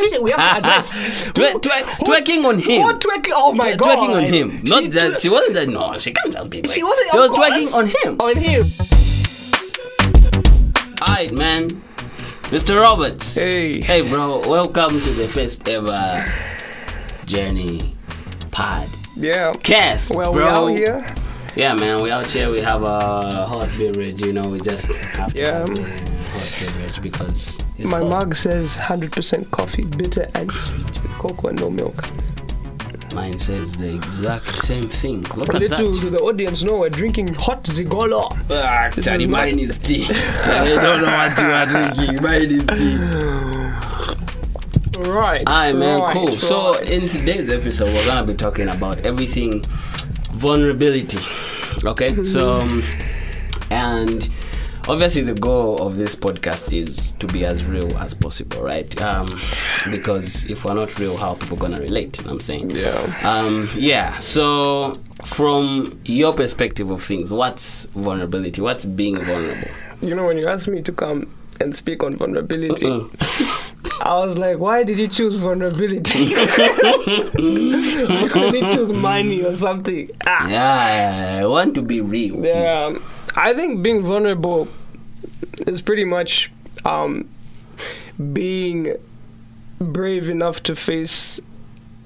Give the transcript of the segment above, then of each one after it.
question we have to address. Twer- twer- twerking on him. What twerking? Oh my Twer- god! Twerking on him. Not She that twer- she wasn't that. No, she can't just be. Like, She wasn't. She of was twerking on him. On him. Alright, man. Mr. Roberts. Hey. Hey, bro. Welcome to the first ever journey pod. Yeah. Cast. Well, bro. we out here. Yeah, man. We out here. We have a hot beverage. You know, we just have to Yeah. Hot beverage because My hot. mug says 100% coffee, bitter and sweet with cocoa and no milk. Mine says the exact same thing. Look at Little that. do the audience know we're drinking hot Zigolo. Ah, This Daddy, is my- mine is tea. I don't know what you are drinking. Mine is tea. Right. Alright, man, right, cool. So, in today's episode, we're gonna be talking about everything vulnerability. Okay, so, um, and obviously, the goal of this podcast is to be as real as possible, right? Um, because if we're not real, how are people gonna relate? You know what I'm saying? Yeah. Um, yeah. So, from your perspective of things, what's vulnerability? What's being vulnerable? You know, when you asked me to come and speak on vulnerability, Mm. I was like, why did you choose vulnerability? Why couldn't you choose money or something? Ah. Yeah, I want to be real. Yeah, I think being vulnerable is pretty much um, being brave enough to face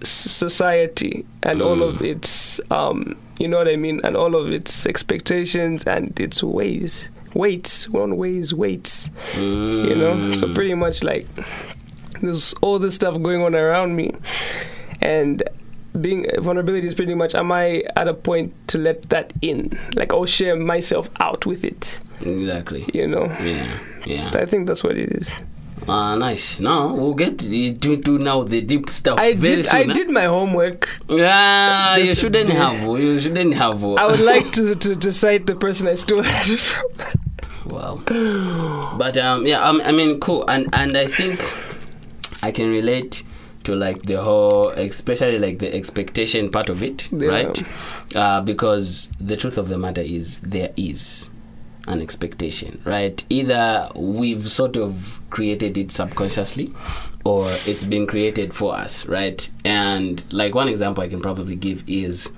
society and all of its, um, you know what I mean, and all of its expectations and its ways, weights, one ways, weights, you know. So Mm. pretty much like there's all this stuff going on around me, and being vulnerability is pretty much am I at a point to let that in? Like I'll share myself out with it, Exactly. you know. Yeah, yeah. I think that's what it is. Ah, nice. No, we'll get to, to, to now the deep stuff. I very did soon, I huh? did my homework. Yeah, you shouldn't have. You shouldn't have. I would like to, to, to cite the person I stole that from. Wow. But um, yeah, um, I mean, cool, and and I think I can relate to like the whole, especially like the expectation part of it, Yeah. right? Uh, because the truth of the matter is there is an expectation, right? Either we've sort of created it subconsciously, or it's been created for us, right? And like one example I can probably give is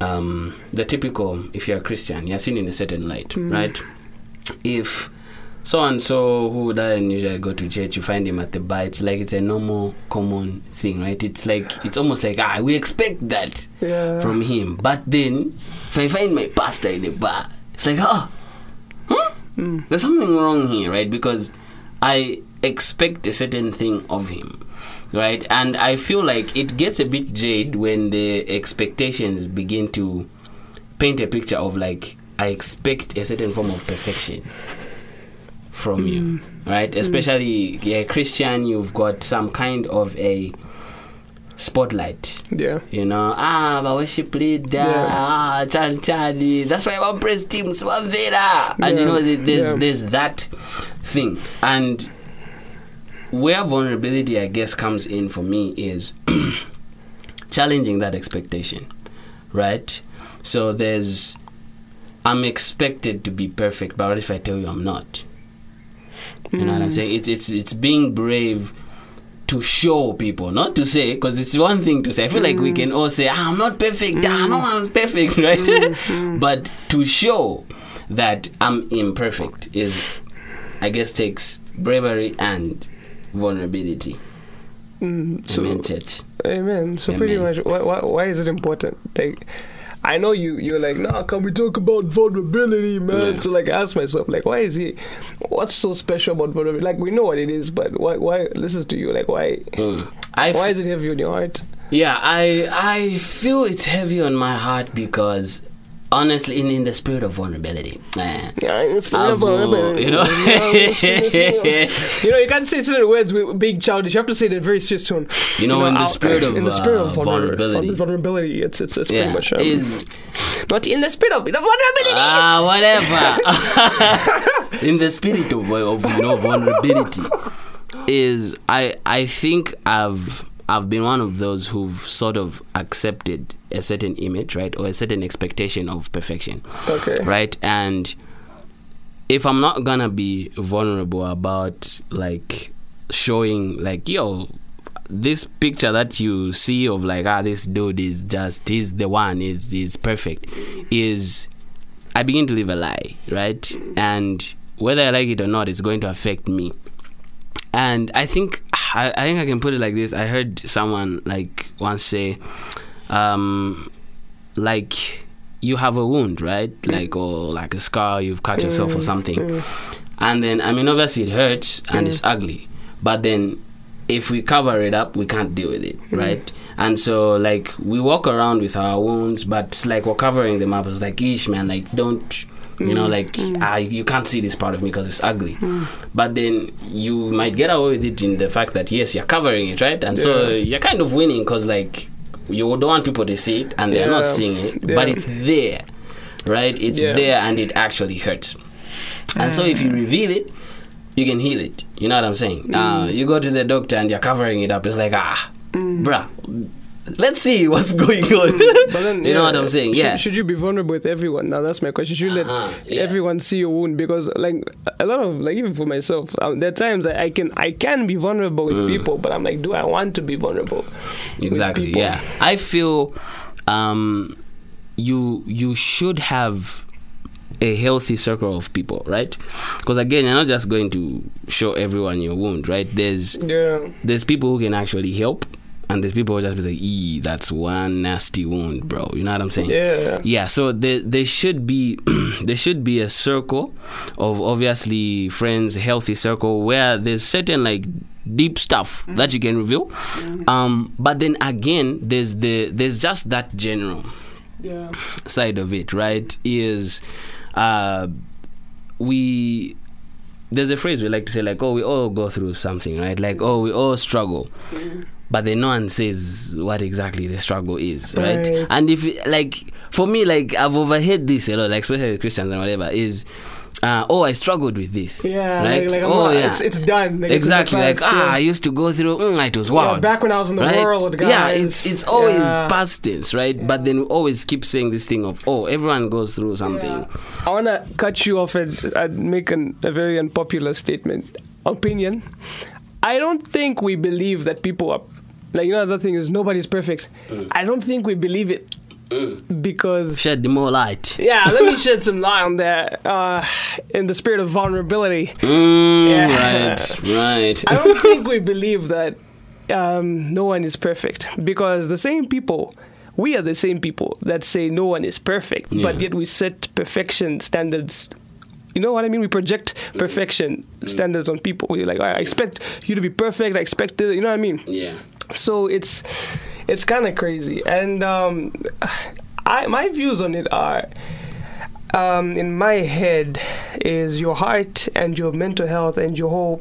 um, the typical if you're a Christian, you're seen in a certain light, right? If so and so who doesn't usually go to church, you find him at the bar. It's like it's a normal, common thing, right? It's like it's almost like ah, we expect that Yeah. from him. But then if I find my pastor in the bar, it's like ah, huh? There's something wrong here, right? Because I expect a certain thing of him, right? And I feel like it gets a bit jaded when the expectations begin to paint a picture of like I expect a certain form of perfection from you, right? Especially yeah, Christian, you've got some kind of a spotlight Yeah. you know, ah, my worship leader, Yeah. ah, Chan Chadi. That's why I'm praise team, Swavera. And you know, there's Yeah. there's that thing. And where vulnerability, I guess, comes in for me is challenging that expectation, right? So there's, I'm expected to be perfect, but what if I tell you I'm not? You know what I'm saying? It's it's it's being brave to show people, not to say, because it's one thing to say. I feel like we can all say, ah, I'm not perfect, ah, no one's perfect, right? but to show that I'm imperfect is, I guess, takes bravery and vulnerability. Mm, so, Amen, church. amen. So pretty much, why, why, why is it important? Like, I know you. You're like, nah. Can we talk about vulnerability, man? Yeah. So like, I ask myself, like, why is it? What's so special about vulnerability? Like, we know what it is, but why? Why? Is to you. Like, why? Mm. I Why is it heavy on your heart? yeah, I I feel it's heavy on my heart because honestly, in, in the spirit of vulnerability, Yeah, it's uh, you know. you know, you can't say certain words with being childish. You have to say it in a very serious tone. You know, in the spirit of, in the spirit uh, of vulnerability. vulnerability, it's it's, it's yeah, pretty much um, is not in the spirit of vulnerability. ah whatever. in the spirit of of you know vulnerability, is I I think I've I've been one of those who've sort of accepted a certain image, right, or a certain expectation of perfection, okay. right, and if I'm not gonna be vulnerable about like showing like yo this picture that you see of like ah this dude is just he's the one is is perfect is I begin to live a lie, right? And whether I like it or not, it's going to affect me. And I think I, I think I can put it like this. I heard someone like once say, um, like you have a wound, right? Like or like a scar, you've cut yourself or mm, something. Mm. And then I mean obviously it hurts and it's ugly. But then if we cover it up, we can't deal with it, mm. right? And so like we walk around with our wounds, but like we're covering them up. It's like, ish, man, like don't, you know, like ah, you can't see this part of me because it's ugly. But then you might get away with it in the fact that yes, you're covering it, right? And so you're kind of winning because like you don't want people to see it, and they're not seeing it, Yeah. but it's there, right? It's Yeah. there, and it actually hurts. And so if you reveal it, you can heal it. You know what I'm saying? Uh, you go to the doctor and you're covering it up. It's like, ah, bruh, let's see what's going on. But then, you know what I'm saying? should- Yeah. Should you be vulnerable with everyone? Now that's my question. Should you let Uh-huh, yeah. everyone see your wound? Because like a lot of like even for myself, um, there are times I, I can I can be vulnerable Mm. with people, but I'm like, do I want to be vulnerable? exactly. Yeah. I feel um, you you should have a healthy circle of people, right? Because again, you're not just going to show everyone your wound, right? There's Yeah. there's people who can actually help, and these people who just be like, "Ee, that's one nasty wound, bro." You know what I'm saying? Yeah. Yeah, so there there should be there should be a circle of obviously friends, healthy circle where there's certain like deep stuff that you can reveal. Um, but then again, there's the there's just that general Yeah. side of it, right? Is uh, we there's a phrase we like to say like, oh, we all go through something, right? Like, oh, we all struggle. But then no one says what exactly the struggle is, right? Right. And if like for me, like I've overheard this a lot, like especially with Christians and whatever, is uh, oh, I struggled with this. Yeah. right? Like, like oh, not, yeah. it's it's done. Like, it's exactly. Like ah, yeah. I used to go through. Mm, it was Yeah, wild. back when I was in the right? world, guys. Yeah, it's it's always Yeah. past tense, right? But then we always keep saying this thing of oh, everyone goes through something. Yeah. I want to cut you off and, and make an, a very unpopular statement. Opinion. I don't think we believe that people are. Like, you know, the thing is, nobody's perfect. Mm. I don't think we believe it because. Shed the more light. Yeah, let me shed some light on that. Uh, in the spirit of vulnerability. Mm, Yeah. Right, right. I don't think we believe that um, no one is perfect because the same people, we are the same people that say no one is perfect, but yet we set perfection standards. You know what I mean? We project perfection standards on people. We're like, I expect you to be perfect. I expect this. You know what I mean? Yeah. So it's it's kind of crazy, and um, I my views on it are. Um, in my head, is your heart and your mental health and your whole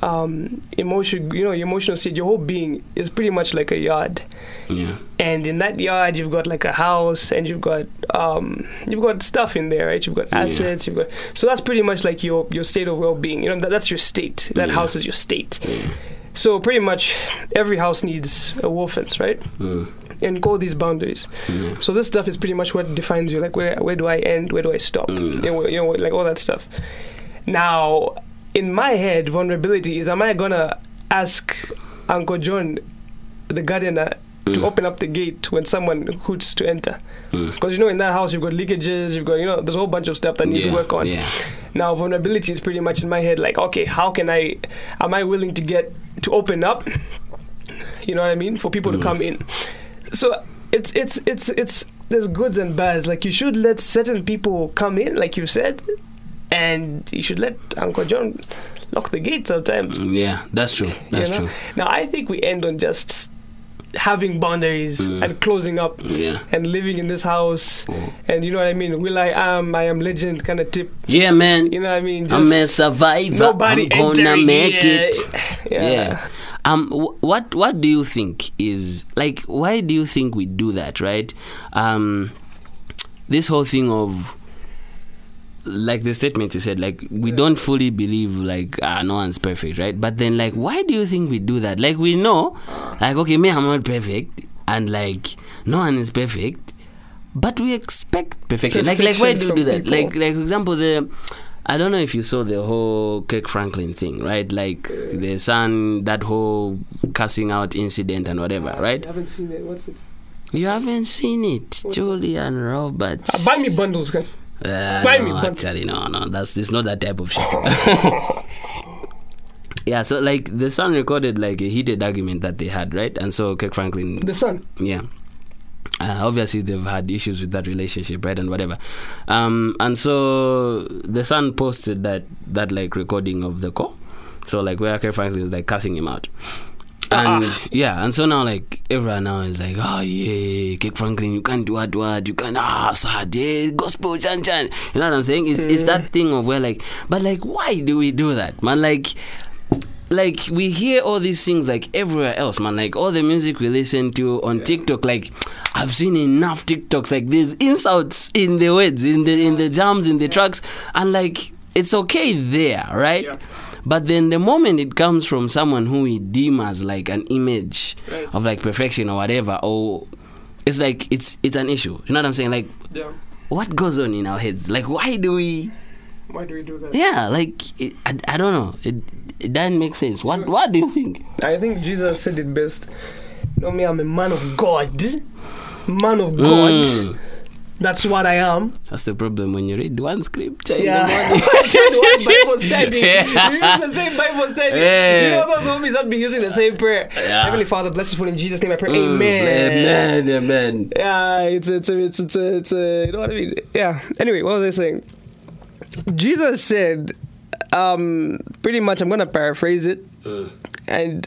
um, emotion, you know, your emotional state, your whole being is pretty much like a yard. Yeah. And in that yard, you've got like a house, and you've got um, you've got stuff in there, right? You've got assets, Yeah. you've got so that's pretty much like your your state of well being. You know, that, that's your state. That Yeah. house is your state. Yeah. So pretty much every house needs a wall fence, right? Mm. And call these boundaries. Yeah. So this stuff is pretty much what defines you. Like where where do I end? Where do I stop? Mm. You, know, you know, like all that stuff. Now, in my head, vulnerability is: Am I gonna ask Uncle John, the gardener, to Mm. open up the gate when someone hoots to enter? Mm. Because you know, in that house, you've got leakages, you've got you know, there's a whole bunch of stuff that need to work on. Yeah. Now, vulnerability is pretty much in my head. Like, okay, how can I? Am I willing to get to open up? You know what I mean? For people Mm. to come in. So it's it's it's it's there's goods and bads. Like you should let certain people come in, like you said, and you should let Uncle John lock the gate sometimes. Mm, Yeah, that's true. That's you know? true. Now I think we end on just having boundaries Mm. and closing up Yeah. and living in this house Mm. and you know what I mean? Will I am I am legend kind of tip. Yeah, man. You know what I mean? I'm a survivor. nobody I'm gonna make it. Yeah. Yeah. Um. What What do you think is like? Why do you think we do that? Right. Um. This whole thing of like the statement you said, like we don't fully believe like ah, no one's perfect, right? But then like, why do you think we do that? Like we know, like okay, me I'm not perfect, and like no one is perfect, but we expect perfection. Like like why do Perfection we do that? people. Like like for example the I don't know if you saw the whole Kirk Franklin thing, right? Like the son, that whole cussing out incident and whatever, right? I haven't seen it. What's it? You haven't seen it, Julian Roberts. Uh, buy me bundles, guys. Uh, Buy no, me, but- actually, no, no, that's it's not that type of shit. yeah, so like the son recorded like a heated argument that they had, right? And so Kirk Franklin, The son, yeah. Uh, obviously, they've had issues with that relationship, right, and whatever. Um, and so the son posted that that like recording of the call, so like where Kirk Franklin is like cussing him out, and yeah, and so now like everyone now is like, oh yeah, Kirk Franklin, you can't do what what, you can ah sad, yeah, gospel chan chan. You know what I'm saying? It's it's that thing of where like, but like, why do we do that, man? Like like we hear all these things like everywhere else man like all the music we listen to on tiktok like i've seen enough tiktoks like there's insults in the words in the in the jams in the tracks and like it's okay there right Yeah. But then the moment it comes from someone who we deem as like an image Right. of like perfection or whatever or it's like it's it's an issue you know what i'm saying like Yeah. what goes on in our heads like why do we Why do we do that? yeah like it, I, I don't know it it doesn't make sense what what do you think I think Jesus said it best. You know me, I'm a man of God. Man of God. Mm. That's what I am. That's the problem when you read one scripture Yeah. in the morning. I tell you what Bible study. Yeah. You use the same Bible study. Yeah. You know those homies that be using the same prayer. Yeah. Heavenly Father, bless food in Jesus' name I pray. Mm, Amen. Amen. Amen. Yeah, it's it's a, it's it's a, it's a, you know what I mean? Yeah. Anyway, what was I saying? Jesus said, um, pretty much. I'm gonna paraphrase it, and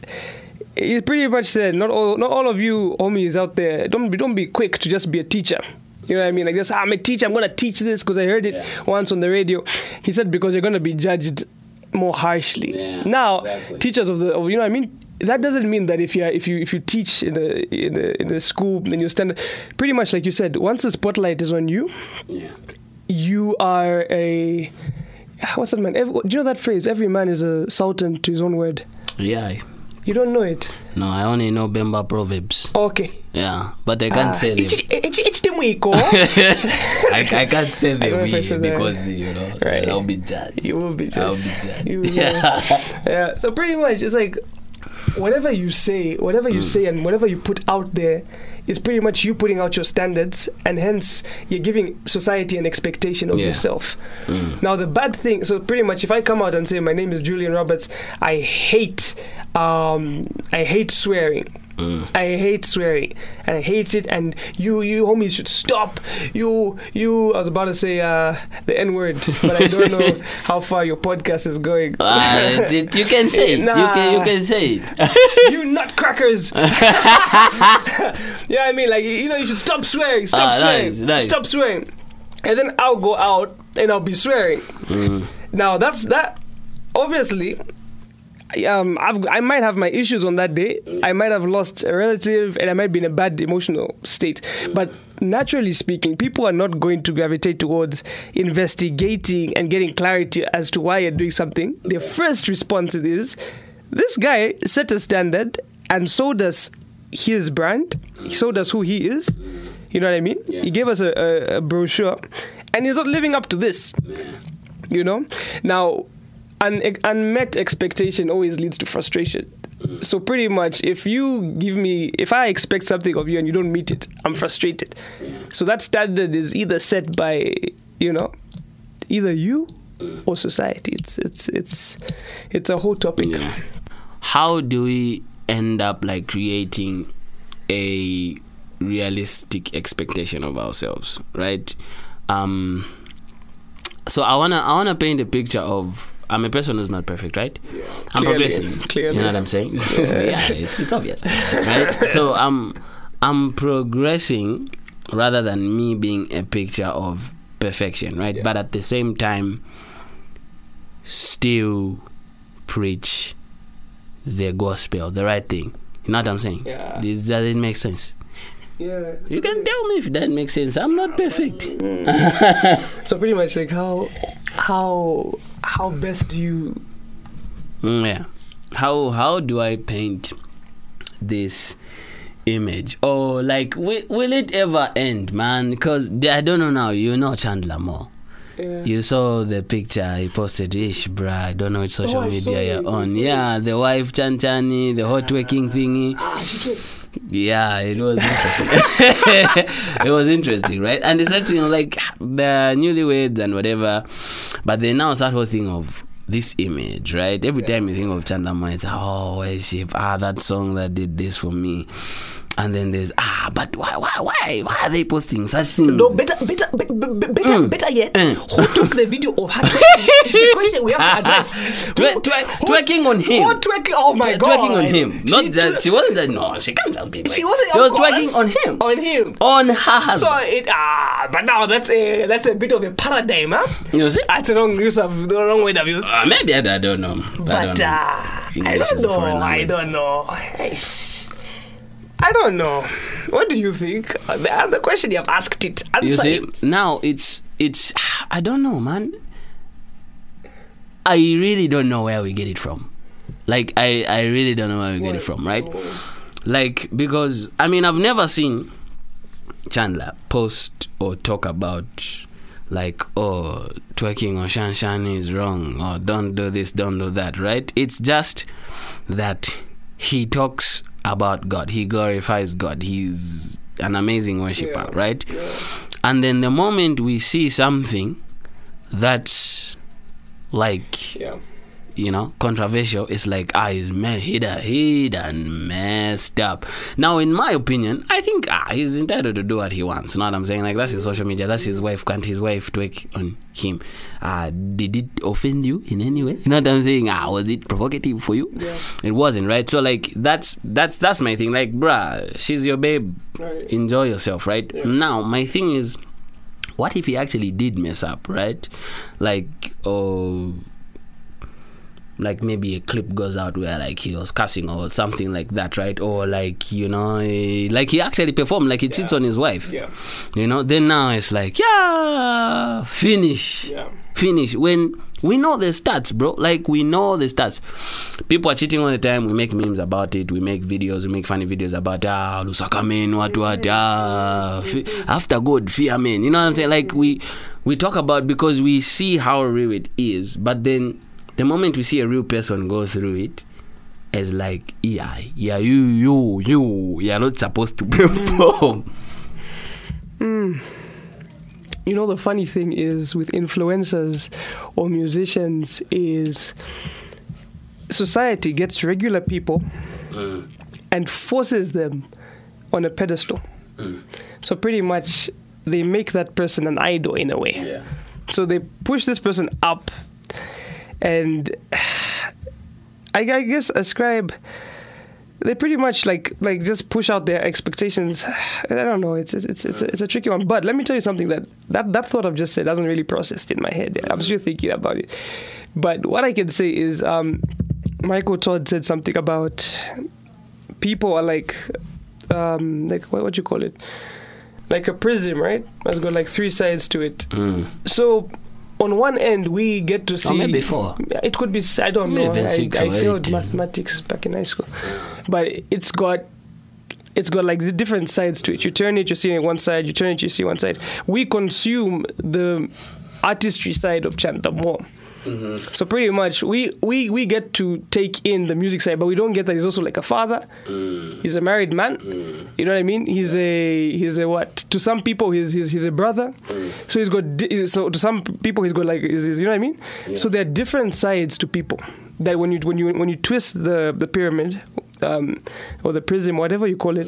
he pretty much said, not all not all of you homies out there, don't be don't be quick to just be a teacher. You know what I mean? Like just, "Ah, I'm a teacher. I'm gonna teach this because I heard it Yeah. once on the radio. He said because you're gonna be judged more harshly. Yeah, now, exactly. teachers of the, of, you know what I mean. That doesn't mean that if you if you if you teach in a in a in a school then you stand pretty much like you said once the spotlight is on you Yeah. you are a what's that man every, do you know that phrase every man is a sultan to his own word Yeah. You don't know it No, I only know Bemba proverbs. okay Yeah, but I can't say them. I, I can't say I don't know them I that. because you know Right. I'll be judged. you will be I'll be judged. you will. Yeah. yeah so pretty much it's like whatever you say whatever Mm. you say and whatever you put out there is pretty much you putting out your standards and hence you're giving society an expectation of Yeah. yourself Mm. now the bad thing so pretty much if i come out and say my name is julian roberts i hate um i hate swearing Mm. I hate swearing, and I hate it. And you, you homies should stop. You, you. I was about to say uh, the N word, but I don't know how far your podcast is going. Uh, you can say it. You can you Nah. can say it. you nutcrackers. yeah, I mean, like you know, you should stop swearing. Stop Ah, swearing. nice, nice. Stop swearing. And then I'll go out and I'll be swearing. Mm. Now that's that. Obviously, um, I've, I might have my issues on that day. Mm. I might have lost a relative, and I might be in a bad emotional state. Mm. But naturally speaking, people are not going to gravitate towards investigating and getting clarity as to why you're doing something. Their first response is, "This guy set a standard, and so does his brand. Mm. So does who he is." You know what I mean? Yeah. He gave us a, a, a brochure, and he's not living up to this you know now an unmet expectation always leads to frustration so pretty much if you give me if i expect something of you and you don't meet it i'm frustrated so that standard is either set by you know either you or society it's it's it's it's a whole topic Yeah. How do we end up like creating a realistic expectation of ourselves, right? Um so I wanna I wanna paint a picture of I'm a person who's not perfect, right? I'm Clearly, progressing. clearly. You know what I'm saying? yeah, it's, it's obvious, right? So I'm I'm progressing rather than me being a picture of perfection, right? Yeah. But at the same time, still preach the gospel, the right thing. You know what I'm saying? Yeah. This doesn't make sense. yeah You can tell me if that makes sense. I'm not perfect. Mm. so pretty much like how how how best do you Mm, yeah. How how do I paint this image? Or like will, will it ever end, man? Because I don't know now. You know Chandler more. Yeah. You saw the picture he posted. Ish, bruh. I don't know which social Oh, media you're on. Yeah, the wife Chan Chani, the hot working thingy. Ah, she. Yeah, it was interesting. it was interesting, right? And they started, you know, like the newlyweds and whatever, but they now start whole thing of this image, right? Every time you think of Chandama, it's oh worship, ah that song that did this for me. And then there's ah, but why, why, why, why are they posting such things? No, better, better, be- be- be- better, Mm. better yet. Mm. Who took the video of her? It's the question we have to address. Twer- twer- who- twerking on him. Who twerking? Oh my Twer- god! Twerking on him. Not she that twer- she wasn't that. No, she can't just be. She wasn't. She was twerking on him. On him. On her husband. So it ah, but now that's a that's a bit of a paradigm, huh? you see? That's a wrong use of the wrong way of use. Uh, maybe I, I don't know. I But don't know. uh, I don't know. I don't know. I don't know. What do you think? The, the question you have asked it. Answer you see it. now it's it's i don't know man i really don't know where we get it from like i i really don't know where we get it from right like because i mean i've never seen chandler post or talk about like oh twerking or shan shan is wrong or don't do this don't do that right it's just that he talks about god he glorifies god he's an amazing worshiper Yeah. right Yeah. and then the moment we see something that's like Yeah. You know controversial it's like ah he's me- he done, he done messed up. Now in my opinion i think ah he's entitled to do what he wants. You know what i'm saying? Like that's his social media that's his wife can't his wife tweak on him? Ah did it offend you in any way? You know what i'm saying? Ah was it provocative for you? Yeah. it wasn't right? So like that's that's that's my thing. Like bruh she's your babe. Right. enjoy yourself right? Yeah. now my thing is what if he actually did mess up right? Like oh like maybe a clip goes out where like he was cussing or something like that right? Or like you know like he actually performed like he cheats on his wife. Yeah. you know then now it's like yeah finish. Yeah. finish. When we know the stats bro. Like we know the stats. People are cheating all the time. We make memes about it. We make videos. We make funny videos about ah lusaka men what what ah after god fear men you know what i'm saying? Like we we talk about because we see how real it is but then the moment we see a real person go through it it's like yeah yeah you you you you're not supposed to perform You know the funny thing is with influencers or musicians is society gets regular people Mm, and forces them on a pedestal. mm. So pretty much they make that person an idol in a way. yeah So they push this person up, and I, I guess ascribe. They pretty much like like just push out their expectations. I don't know. It's it's it's it's a, it's a tricky one. But let me tell you something that that that thought I've just said hasn't really processed in my head. I'm still thinking about it. But what I can say is, um, Michael Todd said something about people are like um, like what what you call it, like a prism, right? It's got like three sides to it. mm. So on one end we get to see maybe four. It could be I don't know. Maybe I, six I or failed eight. mathematics back in high school, but it's got. It's got like the different sides to it. You turn it, you see one side. You turn it, you see one side. We consume the artistry side of Chanta more. Mm-hmm. So pretty much, we, we we get to take in the music side, but we don't get that he's also like a father. Mm. He's a married man. You know what I mean? He's a he's a what? To some people, he's he's, he's a brother. So he's got di- so to some people he's got like he's, he's- you know what I mean? So there are different sides to people that when you when you when you twist the the pyramid um, or the prism, whatever you call it.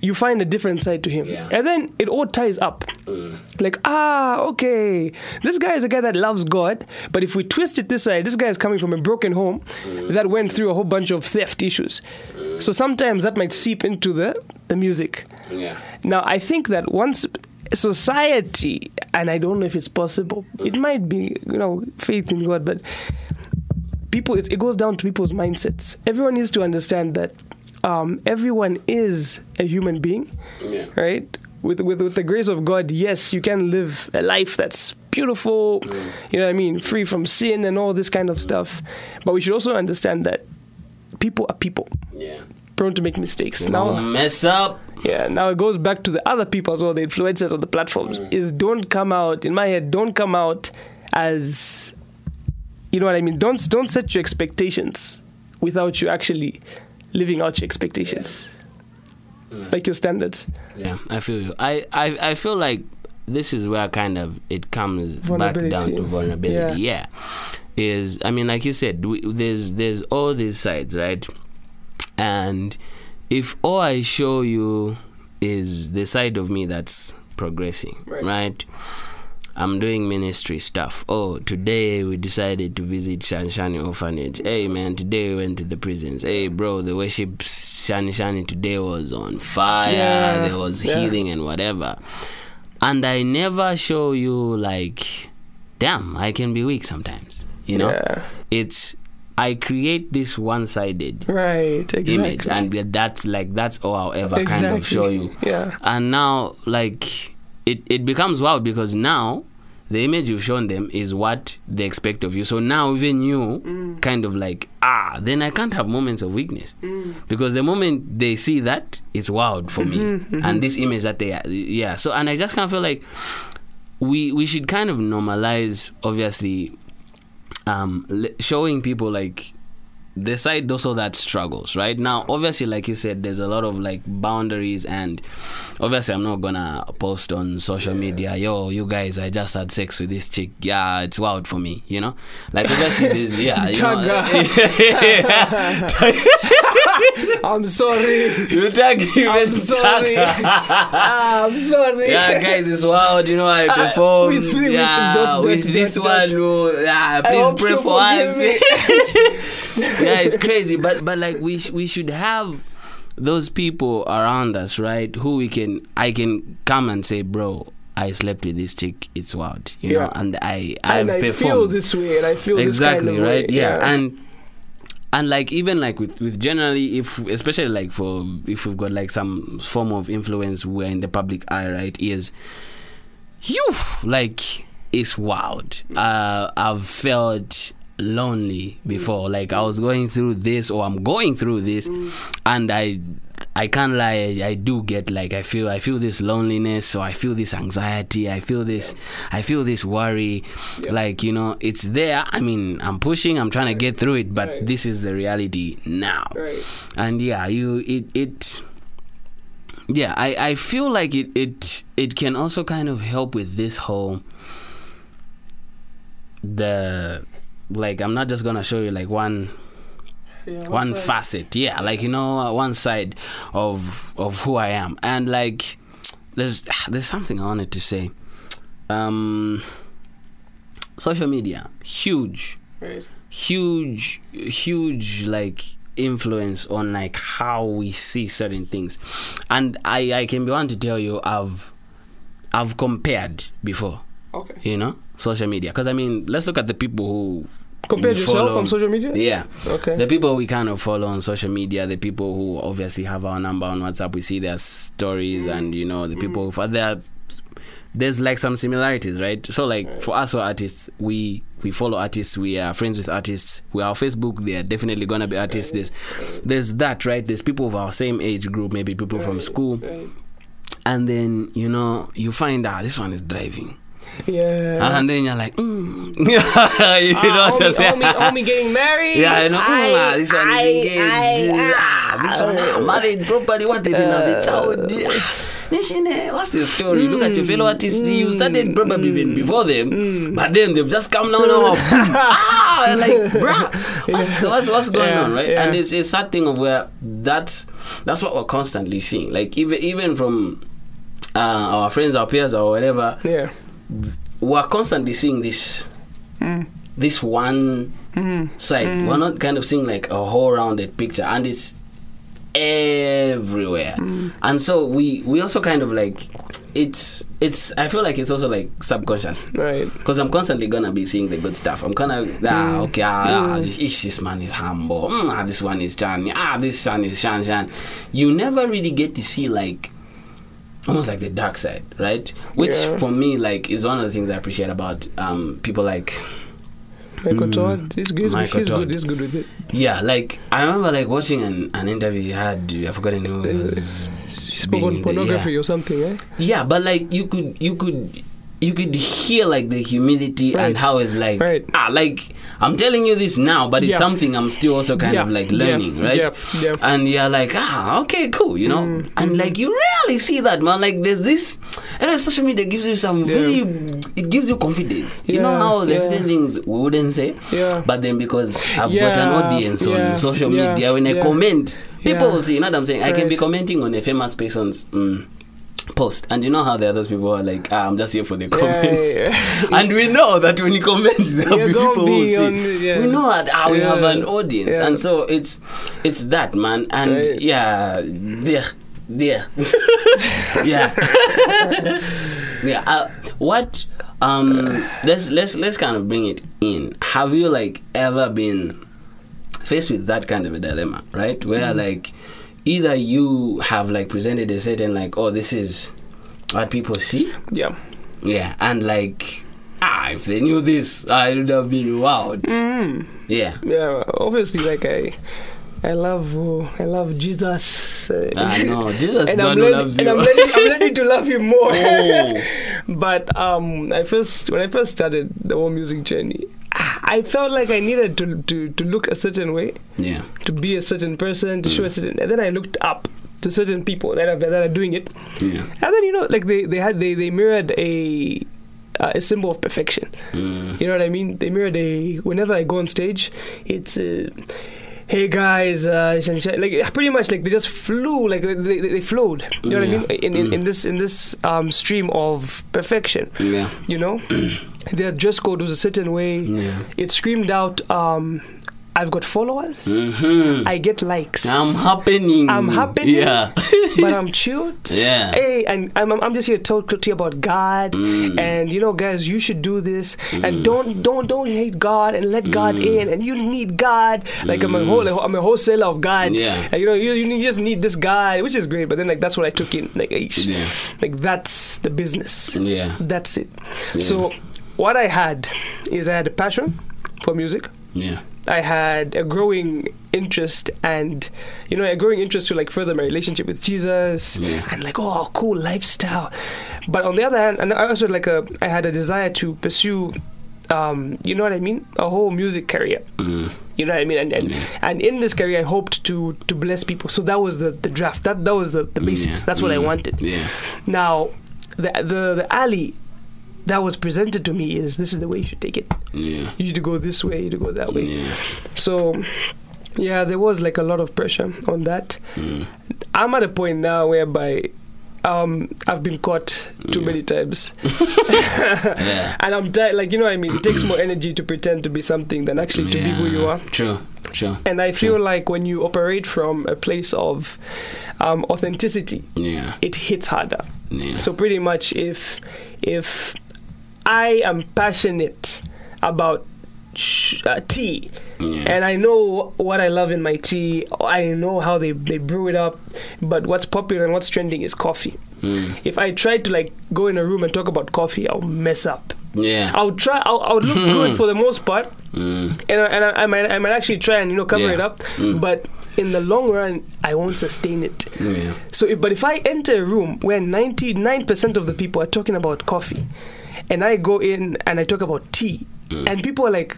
You find a different side to him, Yeah. and then it all ties up. Mm. Like, ah, okay, this guy is a guy that loves God, but if we twist it this side, this guy is coming from a broken home mm. that went through a whole bunch of theft issues. Mm. So sometimes that might seep into the, the music. yeah Now, I think that once society, and I don't know if it's possible, it might be, you know, faith in God, but people, it, it goes down to people's mindsets. Everyone needs to understand that um, everyone is a human being yeah right? With, with with the grace of God, yes, you can live a life that's beautiful, you know what I mean, free from sin and all this kind of stuff. But we should also understand that people are people, yeah prone to make mistakes. now Now, mess up Yeah, now it goes back to the other people as well, the influencers on the platforms. Is don't come out in my head. Don't come out as, you know what I mean. Don't don't set your expectations without you actually living out your expectations, like your standards. Yeah, I feel you. I, I, I feel like this is where kind of it comes back down to vulnerability. Yeah. Is I mean, like you said, we, there's there's all these sides, right? And if all I show you is the side of me that's progressing, Right. right? I'm doing ministry stuff. Oh, today we decided to visit Shanshani Orphanage. Hey, man, today we went to the prisons. Hey, bro, the worship Shani Shani today was on fire. Yeah, There was yeah. healing and whatever. And I never show you, like, damn, I can be weak sometimes. You know? Yeah. It's, I create this one sided Right. Exactly. image, and that's like, that's all I'll ever kind of show you Yeah. and now like it, it becomes wild because now the image you've shown them is what they expect of you. So now even you kind of like ah then i can't have moments of weakness. Because the moment they see that it's wild for me. And this image that they yeah. So and i just kind of feel like we we should kind of normalize obviously um showing people like the side also that struggles right now obviously like you said there's a lot of like boundaries and obviously i'm not gonna post on social media yo you guys i just had sex with this chick yeah it's wild for me you know like obviously this yeah you know, I'm sorry. you tag I'm sorry. I'm sorry. yeah, guys, it's wild. You know, I uh, perform. with- with- yeah, dot, with dot, this one. yeah, please pray for us. me. yeah, it's crazy, but but like we sh- we should have those people around us, right? Who we can I can come and say, bro. I slept with this chick. It's wild, you know, and I I've and I performed feel this way, and I feel exactly this kind of right way. yeah. and and like even like with with generally if especially like for if we've got like some form of influence we're in the public eye right is you like it's wild uh i've felt lonely before like i was going through this or i'm going through this and i I can't lie. I do get like I feel. I feel this loneliness. So I feel this anxiety. I feel this. I feel this worry. Like you know, it's there. I mean, I'm pushing. I'm trying to get through it. But Right. this is the reality now. Right. And yeah, you it it. Yeah, I I feel like it it it can also kind of help with this whole. The, like I'm not just gonna show you like one Yeah, one that? facet yeah like you know uh, one side of of who i am and like there's there's something i wanted to say um social media huge Right. huge huge like influence on like how we see certain things and i i can be one to tell you i've i've compared before Okay. you know social media because i mean let's look at the people who Compared yourself on social media? yeah Okay. the people we kind of follow on social media, the people who obviously have our number on WhatsApp, we see their stories, and you know the people who there. There's like some similarities, right? So like for us, who are artists, we we follow artists, we are friends with artists. We are on Facebook. They are definitely gonna be artists. There's there's that, right? There's people of our same age group, maybe people from school, and then you know you find out this one is driving, Yeah. and then you're like, mm. you know what I'm homie, saying? homie, homie getting married. Yeah, I know. Mm, I- ah, this one I- is engaged. I- ah, this one ah, married properly. What they been having Nation, eh, What's the story? Look at your fellow artists. You started probably even before them, but then they've just come now. Now, ah, like, bruh, what's, what's, what's going Yeah, on, right? yeah. And it's a sad thing of where that's that's what we're constantly seeing. Like even even from uh, our friends, our peers, or whatever, Yeah. We're constantly seeing this this one side. We're not kind of seeing like a whole rounded picture, and it's everywhere. And so we we also kind of like it's it's. I feel like it's also like subconscious. Right. Because I'm constantly gonna be seeing the good stuff. I'm kind of ah okay ah, ah this, this man is humble. Mm, ah this one is Chan. Ah this one is Shan Shan. You never really get to see like almost like the dark side, right? Which Yeah. for me like is one of the things I appreciate about um, people like Michael Mm. Todd. He's, he's, Michael he's Todd. good. He's good with it. Yeah, like I remember like watching an, an interview he had. I forgot the name. It was He spoke on in the- pornography yeah. or something, eh? Yeah, but like you could you could you could hear like the humility Right. and how it's like Right. ah like I'm telling you this now, but it's Yeah. something I'm still also kind Yeah. of like Yeah. learning, right? Yeah. Yeah. And you're like, ah, okay, cool, you know? Mm, And like you rarely see that, man. Like there's this know social media gives you some Yeah. very it gives you confidence. You know Yeah, how there's yeah. certain things we wouldn't say. Yeah. But then because I've got an audience yeah, on social yeah, media, when I yeah. comment, people Yeah. will see, you know what I'm saying? I can be commenting on a famous person's mm, post. And you know how there are those people who are like, ah, I'm just here for the Yeah, comments. yeah. and we know that when you comment, there'll Yeah, be people who see. the- yeah. We know that ah, we Yeah. have an audience. Yeah. And so it's it's that, man. And Right. yeah, there. There. yeah. yeah. Uh, what um let's let's let's kind of bring it in. Have you like ever been faced with that kind of a dilemma, right? Where Mm-hmm. like either you have like presented a certain like, oh, this is what people see, Yeah. yeah, and like, ah, if they knew this, I would have been wowed, Mm. yeah. Yeah. Obviously, like I, I love, uh, I love Jesus. I know Jesus and I'm learning, and. I'm learning, I'm learning to love him more. Oh. but um, I first when I first started the whole music journey, I felt like I needed to to, to look a certain way, yeah, to be a certain person, to Mm. show a certain. And then I looked up to certain people that are that are doing it, yeah, and then you know, like they they had they they mirrored a. Uh, a symbol of perfection. mm. You know what I mean? They mirrored a. Whenever I go on stage, it's. Uh, Hey guys, uh, like pretty much like they just flew, like they, they, they flowed. You know Yeah. what I mean? In, in, Mm. in this in this um, stream of perfection, yeah, you know, their dress code was a certain way. yeah. It screamed out, um, "I've got followers, Mm-hmm. I get likes, I'm happening. I'm happening. Yeah, but I'm chilled." yeah. Hey, and I'm, I'm just here to talk to you about God, Mm. and you know, guys, you should do this, Mm. and don't don't don't hate God, and let God in, and you need God. Like I'm a whole I'm a wholesaler of God. Mm. Yeah. and, you know, you, you just need this guy, which is great. But then like that's what I took in, like. Yeah. like that's the business. Yeah. That's it. Yeah. So what I had is I had a passion for music. Yeah. I had a growing interest and you know a growing interest to like further my relationship with Jesus Yeah. and like oh cool lifestyle but on the other hand and I also had like a I had a desire to pursue um you know what I mean a whole music career Mm. you know what I mean and and, and in this career I hoped to to bless people so that was the the draft that that was the the basics Yeah. that's what I Mm. wanted Yeah. now the the the alley that was presented to me is this is the way you should take it Yeah. you need to go this way you need to go that way Yeah. so, yeah, there was like a lot of pressure on that. Mm. I'm at a point now whereby um, I've been caught too Yeah. many times, Yeah. and I'm tired. Like you know, what I mean, it takes more energy to pretend to be something than actually to be who you are. True. True. And I feel True. like when you operate from a place of um, authenticity, Yeah. it hits harder. Yeah. So pretty much, if if I am passionate about sh- uh, tea, yeah. and I know what I love in my tea. I know how they, they brew it up, but what's popular and what's trending is coffee. Mm. If I try to like go in a room and talk about coffee, I'll mess up. Yeah. I'll try. I'll, I'll look good for the most part, Mm. and I, and I, I might I might actually try and you know cover Yeah. it up, Mm. but in the long run, I won't sustain it. Yeah. So, if, but if I enter a room where 99% of the people are talking about coffee, and I go in and I talk about tea, Mm. and people are like,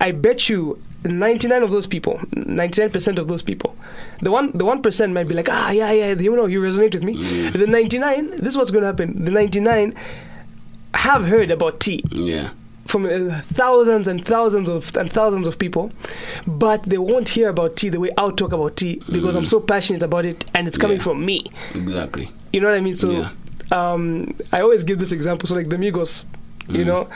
I bet you 99 of those people, 99% of those people, the one the one percent might be like, ah, yeah, yeah, you know, you resonate with me. Mm. The 99, this is what's going to happen. The 99 have heard about tea Yeah. from uh, thousands and thousands of and thousands of people, but they won't hear about tea the way I'll talk about tea because I'm so passionate about it and it's coming Yeah. from me. Exactly. You know what I mean? So Yeah. Um, I always give this example. So like the Migos, you Mm. know,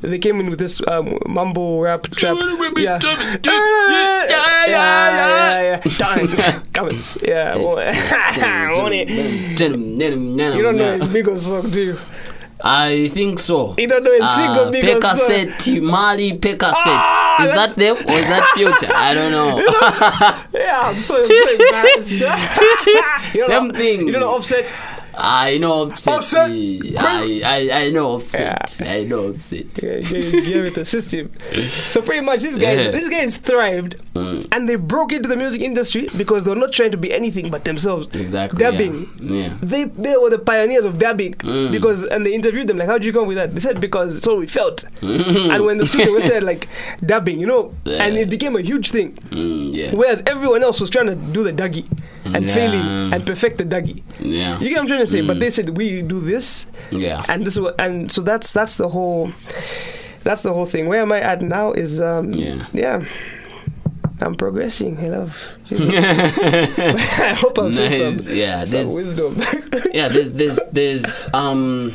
they came in with this um, mumble rap trap. Yeah. Yeah, yeah, yeah, yeah, yeah. Darn. Comments. Yeah. want it. You don't know a Migos song, do you? I think so. You don't know a Uh, single Migos song. Pekaset, Mali Pekaset. Ah, is that them or is that future? I don't know. Yeah, I'm so, I'm so embarrassed. you know, Something. You don't know Offset. I know Offset. Offset. I, I, I know Offset. Yeah. I know Offset. Yeah, you gave it a system. So pretty much, these guys, Yeah. these guys thrived, Mm. and they broke into the music industry because they're not trying to be anything but themselves. Exactly. Dabbing. Yeah. yeah. They they were the pioneers of dabbing Mm. because and they interviewed them like how did you come with that? They said because it's all we felt. and when the studio was there like dabbing, you know, and it became a huge thing. Mm, yeah. Whereas everyone else was trying to do the Dougie and Yeah. failing and perfect the Dougie. Yeah. You get what I'm trying to say? But Mm. they said we do this Yeah. and this is and so that's that's the whole that's the whole thing. Where am I at now is um Yeah. yeah. I'm progressing. I love. I hope I'm saying Nice. some, Yeah. some There's, wisdom. yeah. There's, there's, there's, um,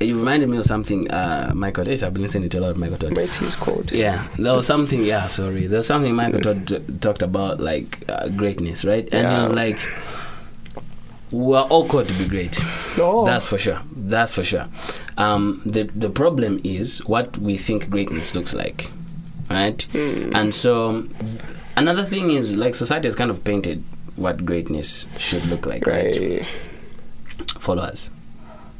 it reminded me of something, uh, Michael Todd. I've been listening to a lot of Michael Todd. Tea is cold. Yeah, there was something. Yeah, sorry, there was something Michael Todd talked about, like uh, greatness, right? And he was like, "We're all called to be great. Oh, That's for sure. That's for sure. Um, the the problem is what we think greatness looks like, right? Mm. And so another thing is like society has kind of painted what greatness should look like, right? right. Followers. Yeah.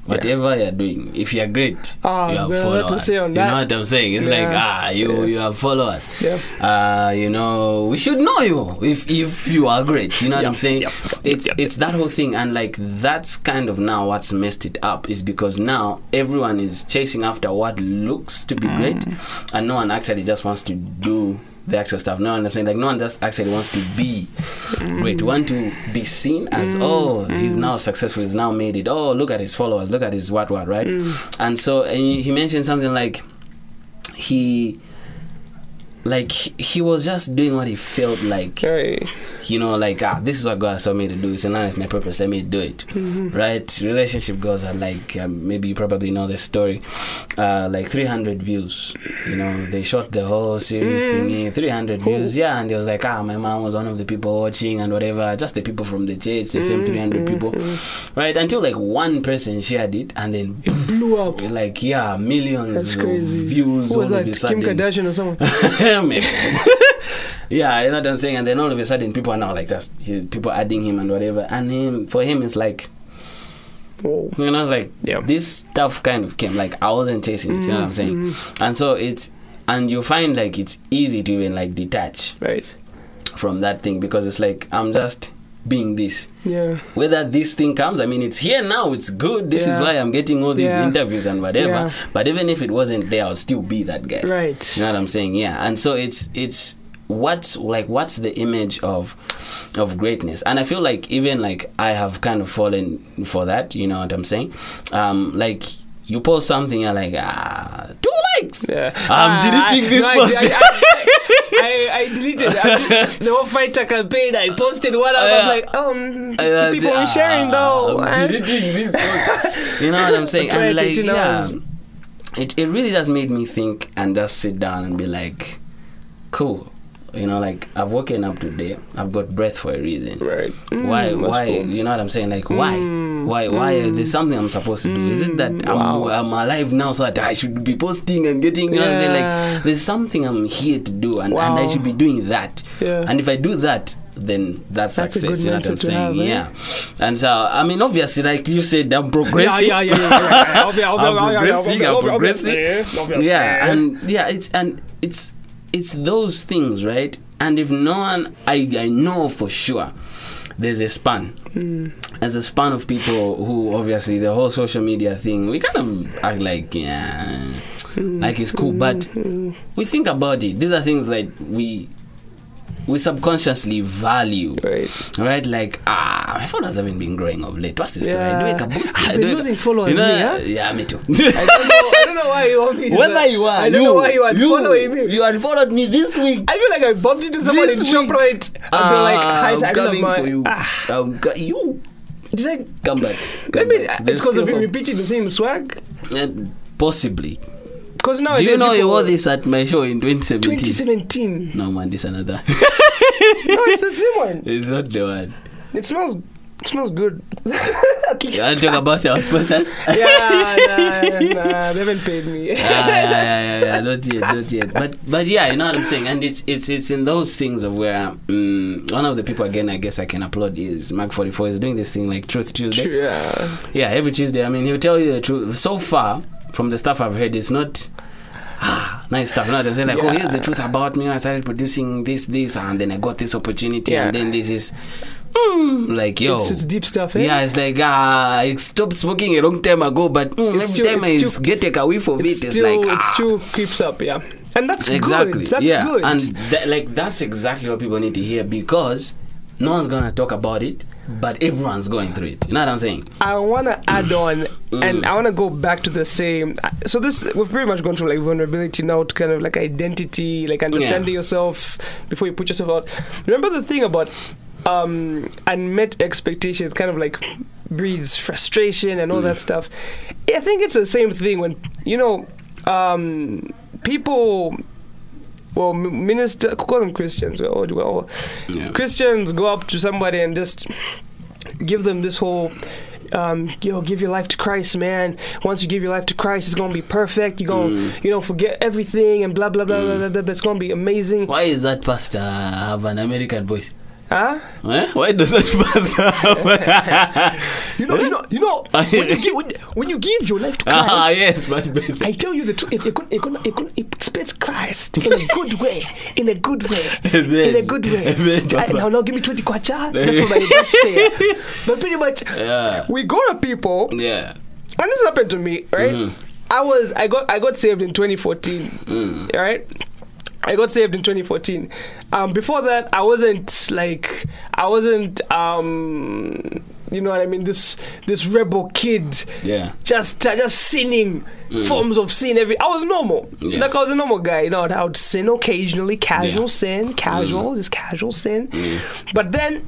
Whatever you're doing, if you're great, Ah, you have well, what to followers. you know what I'm saying? It's like ah, you Yeah. you have followers. Yeah. Uh, you know, we should know you if if you are great. You know what I'm saying? it's it's that whole thing, and like that's kind of now what's messed it up is because now everyone is chasing after what looks to be great, Mm. and no one actually just wants to do the actual stuff. No one I'm saying like no one just actually wants to be Mm. great. Want to be seen as oh he's now successful. He's now made it. Oh look at his followers. Look at his what what right. Mm. And so and he mentioned something like he like he was just doing what he felt like Right. you know like ah this is what god told me to do it's in line with my purpose let me do it Mm-hmm. right relationship goals are like um, maybe you probably know this story uh, like 300 views you know they shot the whole series Mm. thingy 300 Cool. views yeah and it was like ah my mom was one of the people watching and whatever just the people from the church the same 300 people right until like one person shared it and then It blew up. like yeah millions That's of crazy. views Who was all that? Kim Kardashian or someone? Maybe. yeah, you know what I'm saying. And then all of a sudden, people are now like just people adding him and whatever. And him for him, it's like Whoa. you know, it's like Yeah. this stuff kind of came. Like I wasn't chasing it. You know what I'm saying? Mm-hmm. And so it's and you find like it's easy to even like detach Right. from that thing because it's like I'm just being this. Yeah. Whether this thing comes, I mean, it's here now. It's good. This is why I'm getting all these Yeah. interviews and whatever. Yeah. But even if it wasn't there, I'll still be that guy. Right. You know what I'm saying? Yeah. And so it's it's what's like what's the image of of greatness? And I feel like even like I have kind of fallen for that, you know what I'm saying? Um like you post something you're like ah two likes. Yeah. I'm deleting this post. I, I, I, I deleted I, the whole fighter campaign. I posted one. I was Yeah. like, um, people ah, were sharing though. Man. deleting this you know what I'm saying? And like yeah, it it really just made me think and just sit down and be like, cool. You know, like I've woken up today. I've got breath for a reason. Right. why Mm, that's why cool. you know what i'm saying like why Mm, why why mm. there's something i'm supposed to do is it that I'm. I'm alive now so that i should be posting and getting you know what i'm saying like there's something i'm here to do and, and i should be doing that Yeah. and if i do that then that's, That's success you know what i'm saying have, eh? yeah and so i mean obviously like you said i'm Yeah, progressing yeah, yeah, yeah, yeah, yeah. I'm yeah, yeah, progressing, I'm progressing. yeah and yeah it's and it's it's those things right? And if no one i i know for sure there's a span. Mm. there's a span of people who obviously the whole social media thing we kind of act like yeah like it's cool. But we think about it. These are things that we we subconsciously value Right. Right, like ah, my followers haven't been growing of late. What's the story? Yeah. Do I can boost? I've been losing followers, You know, me, huh? Yeah, me too. I don't know. I don't know why you want me. Whether you are, I don't know why you are following me. You unfollowed me this week. I feel like I bumped into someone in This week. Shoprite. And they're like, hi, I'm coming for you. Ah, I'm got you. did I? Come back. Come Maybe back. it's because of still you repeating the same swag. Uh, Possibly. Because now Do you know you wore this at my show in 2017? 2017. No man, this another. no, it's the same one. it's not the one. It smells It smells good. You want to talk about our sponsors? yeah, nah, nah, they haven't paid me. yeah, yeah, yeah, yeah, yeah, not yet, not yet. But but yeah, you know what I'm saying. And it's it's it's in those things of where um, one of the people again, I guess I can applaud is Mark 44 is doing this thing like Truth Tuesday. Yeah. Yeah, every Tuesday. I mean, he'll tell you the truth. So far, from the stuff I've heard, it's not. Ah, nice stuff. You know what I'm saying? Like, oh, here's the truth about me. I started producing this, this, and then I got this opportunity, Yeah. and then this is, mm, like, yo, It's, it's deep stuff, eh? yeah, it's like ah, I stopped smoking a long time ago, but mm, every still- time I still- get a whiff of It's it, it's still, like it ah. still creeps up, yeah. And that's exactly, good. That's yeah, good. and that, like that's exactly what people need to hear because no one's gonna talk about it, but everyone's going through it. You know what I'm saying? I want to add on, Mm. and I want to go back to the same. So this we've pretty much gone from like vulnerability now to kind of like identity, like understanding yourself before you put yourself out. Remember the thing about um, unmet expectations, kind of like breeds frustration and all Mm. that stuff. I think it's the same thing when you know um, people. Well, minister, call them Christians. Well, well, Yeah. Christians go up to somebody and just give them this whole um, yo, give your life to Christ, man. Once you give your life to Christ, it's gonna be perfect. You're gonna, Mm. you know, forget everything and blah blah blah blah blah. blah, blah. It's gonna be amazing, Why is that pastor have an American voice? Huh? Eh? Why does that pastor have? You know, you know, you know. When you give, when, when you give your life to Christ, ah, yes, much better. I tell you the truth. It, it, it, it, it express Christ in a good way. In a good way. Amen. In a good way. Amen, I- now, now, give me 20 kwacha. Just for my bus fare. But pretty much, Yeah. we go to people, Yeah. and this happened to me, right? Mhm. I was, I got, I got saved in 2014, Mm. right? I got saved in 2014. Um, before that, I wasn't like, I wasn't, um, you know what I mean? This, this rebel kid Yeah. just uh, just sinning forms of sin every I was normal Mm. Yeah. like I was a normal guy you know I would sin occasionally casual Yeah. Mm. sin casual just casual sin but then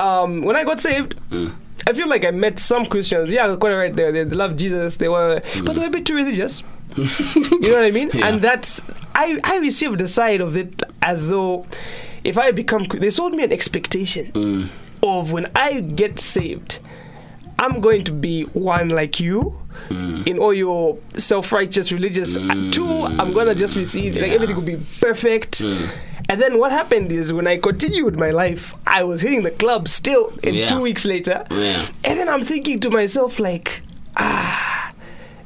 um, when I got saved Mm. I feel like I met some Christians yeah quite right there they, they love Jesus they were but they were a bit too religious you know what I mean Yeah. and that's I, I received the side of it as though if I become they sold me an expectation Mm. of when I get saved, I'm going to be one like you Mm. in all your self-righteous religious. and Two, I'm gonna just receive like everything will be perfect. Mm. And then what happened is when I continued my life, I was hitting the club still. And Yeah. two weeks later, Yeah. and then I'm thinking to myself like, ah.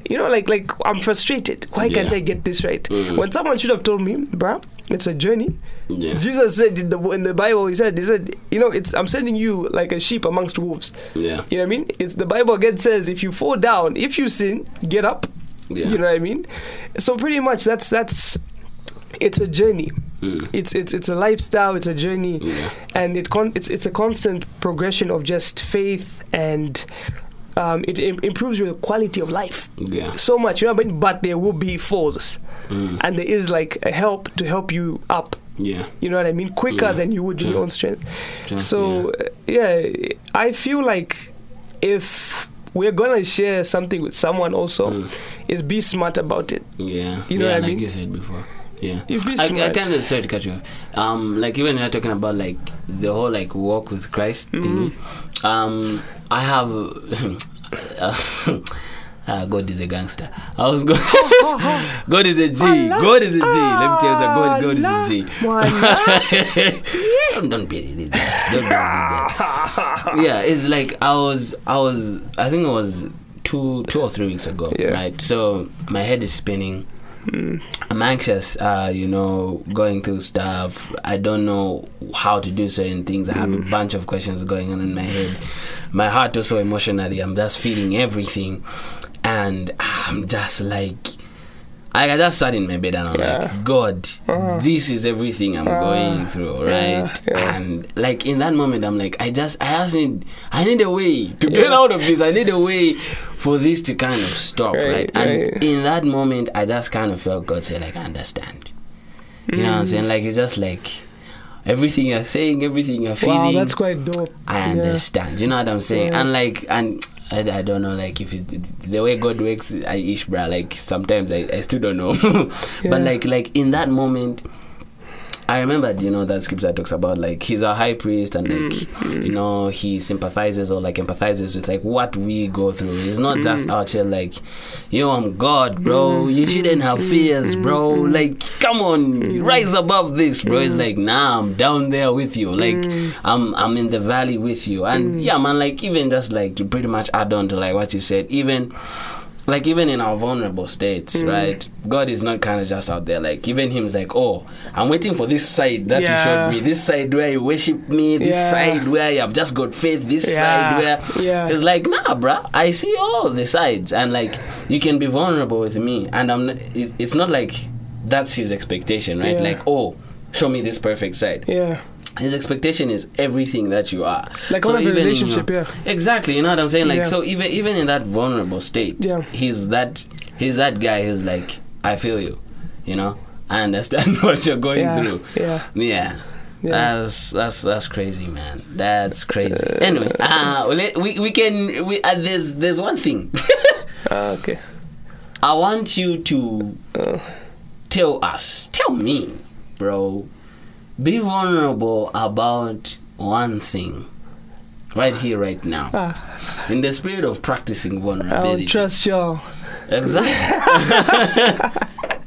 You know, like like I'm frustrated. Why can't I get this right? Mhm. When someone should have told me, bruh, it's a journey. Yeah. Jesus said in the in the Bible, he said, he said, you know, it's I'm sending you like a sheep amongst wolves. Yeah. You know what I mean? It's the Bible again says if you fall down, if you sin, get up. Yeah. You know what I mean? So pretty much that's that's it's a journey. Mm. It's it's it's a lifestyle. It's a journey, Yeah. and it con- it's it's a constant progression of just faith and. Um, it im- improves your quality of life Yeah. so much, you know what I mean? But there will be falls, Mm. and there is like a help to help you up. Yeah. You know what I mean? Quicker Yeah. than you would True. your own strength. So uh, yeah, I feel like if we're gonna share something with someone, also, Mm. is be smart about it. Yeah. You know yeah, what I like mean? you said before. Yeah. You be I, I kind of sorry to cut you off. Um, like even you're talking about like the whole like walk with Christ Mm-hmm. thingy. Um, I have. Uh, God is a gangster. I was going. God is a G. God is a G. Let me tell you. God, God is a G. Don't, don't be religious. Don't be religious. yeah, it's like I was, I was, I think it was two, two or three weeks ago, Yeah. right? So my head is spinning. I'm anxious, uh, you know, going through stuff. I don't know how to do certain things. I have a bunch of questions going on in my head. My heart also emotionally, I'm just feeling everything, and I'm just like. I just sat in my bed and I'm Yeah. like, God, Uh-huh. this is everything I'm going through, right? yeah. And like in that moment, I'm like, I just, I just need, I need a way to get out of this. I need a way for this to kind of stop, right? Right, And in that moment, I just kind of felt God say, like, I understand. You know what I'm Mm. saying? Like it's just like everything you're saying, everything you're feeling. Wow, that's quite dope. I Yeah. understand. You know what I'm saying? Yeah. And like, and I, I don't know, like if it, the way God works, I ish, bruh. Like sometimes I, I still don't know. Yeah. But like, like in that moment, I remembered, you know, that scripture talks about like he's a high priest and like mm, mm, you know he sympathizes or like empathizes with like what we go through. He's not Mm. just out here like, yo, I'm God, bro. Mm. You shouldn't have fears, bro. Mm, like, come on, rise above this, bro. It's like, nah, I'm down there with you. Like, I'm I'm in the valley with you. And yeah, man, like even just like to pretty much add on to like what you said, even like even in our vulnerable states, Mm. right? God is not kind of just out there. Like even him's like, oh, I'm waiting for this side that you Yeah. showed me, this side where you worship me, this Yeah. side where you have just got faith, this Yeah. side where Yeah. it's like, nah, bruh, I see all the sides, and like you can be vulnerable with me, and I'm. It's not like that's his expectation, right? Like, oh, show me this perfect side. Yeah. His expectation is everything that you are. Like the even in relationship, your- yeah. Exactly, you know what I'm saying? Like Yeah. so even even in that vulnerable state, Yeah. he's that he's that guy who's like, I feel you, you know? I understand what you're going Yeah. through. Yeah. Yeah. Yeah. That's that's that's crazy, man. That's crazy. anyway, uh, we we, we can we uh, there's there's one thing. Ah, okay. I want you to Uh, tell us, tell me, bro, be vulnerable about one thing right here, right now. ah, In the spirit of practicing I vulnerability. don't trust y'all. Exactly.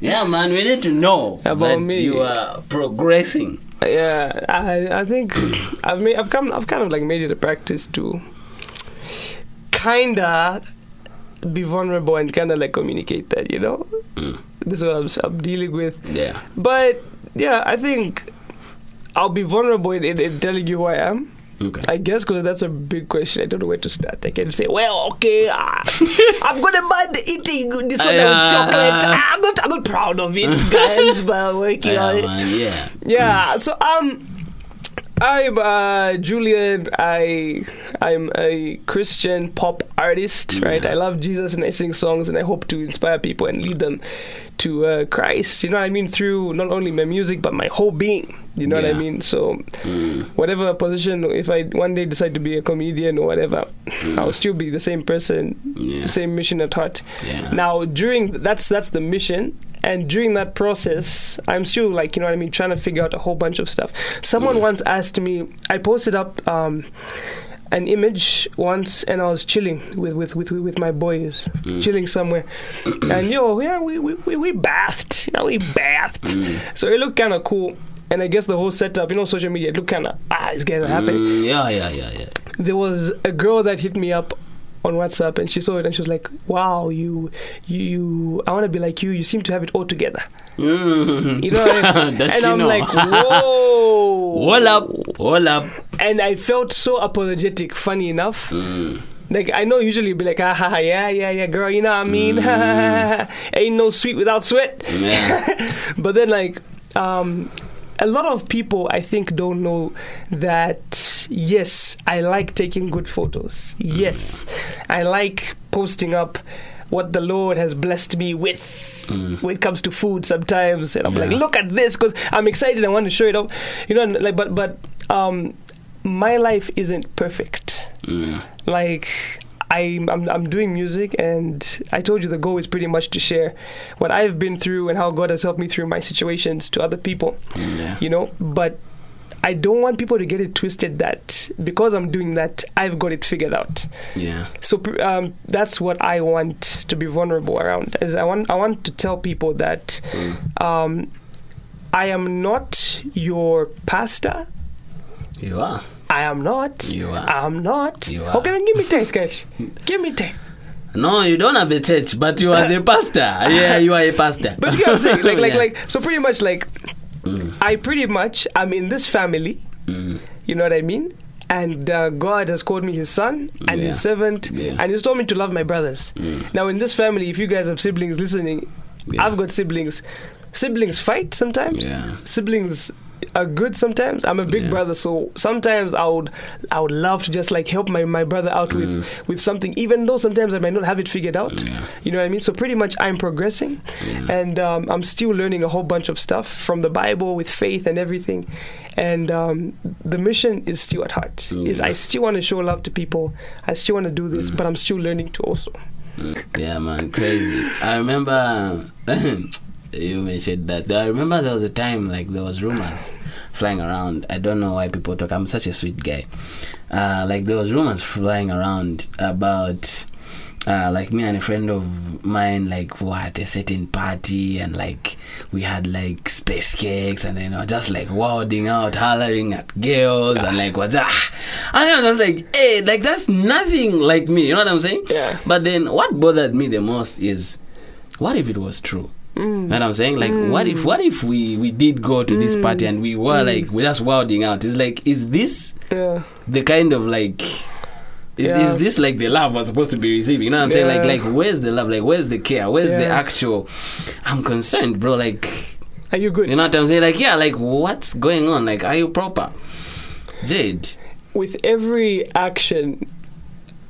yeah, man, we need to know About that me. you are progressing. Yeah, I I think I've made I've come I've kind of like made it a practice to kinda be vulnerable and kind of like communicate that you know Mm. this is what I'm, I'm dealing with. Yeah. But yeah, I think I'll be vulnerable in, in, in telling you who I am. Okay. I guess because that's a big question. I don't know where to start. I can say, well, okay, uh, I'm gonna mind eating this one Yeah. with chocolate. Ah, I'm not, I'm not proud of it, guys, but I'm working yeah, on it. yeah. Yeah. So um, I'm uh, Julian. I I'm a Christian pop artist, right? I love Jesus and I sing songs and I hope to inspire people and lead them to uh, Christ. You know what I mean? Through not only my music but my whole being. You know what I mean? So Mm. whatever position, if I one day decide to be a comedian or whatever, Mm. I'll still be the same person, Yeah. same mission at heart. Yeah. Now during that's that's the mission, and during that process, I'm still like you know what I mean, trying to figure out a whole bunch of stuff. Someone once asked me, I posted up. Um, an image once and I was chilling with with with, with my boys Mm. chilling somewhere and yo yeah we we, we, we bathed you know we bathed Mm. so it looked kind of cool and I guess the whole setup you know social media it looked kind of ah these guys are happening Mm, yeah, yeah, yeah, yeah. there was a girl that hit me up on WhatsApp and she saw it and she was like, "Wow, you, you, you I want to be like you. You seem to have it all together." Mm. You know, what I mean? And I'm know? like, "Whoa!" Hold up, hold up. And I felt so apologetic. Funny enough, Mm. like I know usually you'd be like, "Ah, ha, ha, yeah, yeah, yeah, girl. You know what I mean? Mm. Ain't no sweet without sweat." Yeah. but then like um a lot of people i think don't know that yes i like taking good photos. Yes i like posting up what the lord has blessed me with Mm. when it comes to food sometimes. And i'm like look at this because i'm excited i want to show it up you know like but but um my life isn't perfect. Mm. like I, I'm, I'm doing music and I told you the goal is pretty much to share what I've been through and how God has helped me through my situations to other people, Yeah. you know. But I don't want people to get it twisted that because I'm doing that, I've got it figured out. Yeah. So um, that's what I want to be vulnerable around. Is I want I want to tell people that Mm. um, I am not your pastor. You are. I am not. You are. I'm not. You are. Okay, then give me teeth, guys. give me teeth. No, you don't have a church, but you are the pastor. Yeah, you are a pastor. But you get what I'm saying? Like, like, Yeah. like. So pretty much, like, Mm. I pretty much I'm in this family. Mm. You know what I mean? And uh, God has called me His son and Yeah. His servant, Yeah. and He's told me to love my brothers. Mm. Now, in this family, if you guys have siblings listening, Yeah. I've got siblings. Siblings fight sometimes. Siblings are good sometimes. I'm a big Yeah. brother, so sometimes I would I would love to just like help my, my brother out Mm. with with something, even though sometimes I might not have it figured out. Yeah. You know what I mean? So pretty much I'm progressing, Yeah. and um, I'm still learning a whole bunch of stuff from the Bible with faith and everything. And um, the mission is still at heart. Is I still want to show love to people. I still want to do this, but I'm still learning to also. Mm. Yeah, man, crazy. I remember you mentioned that. I remember there was a time like there was rumors flying around. I don't know why people talk. I'm such a sweet guy. Uh, like there was rumors flying around about uh, like me and a friend of mine like what a certain party and like we had like space cakes and then was just like wilding out hollering at girls and like what's ah and I was like hey like that's nothing like me you know what I'm saying Yeah. but then what bothered me the most is what if it was true Mm. what I'm saying? Like, what if, what if we we did go to this party and we were like, we're just wilding out? It's like, is this Yeah. the kind of like is, Yeah. is this like the love we're supposed to be receiving? You know what I'm saying? Like like where's the love? Like where's the care? Where's the actual I'm concerned, bro. Like Are you good? you know what I'm saying? Like yeah, like what's going on? Like are you proper? Jade. with every action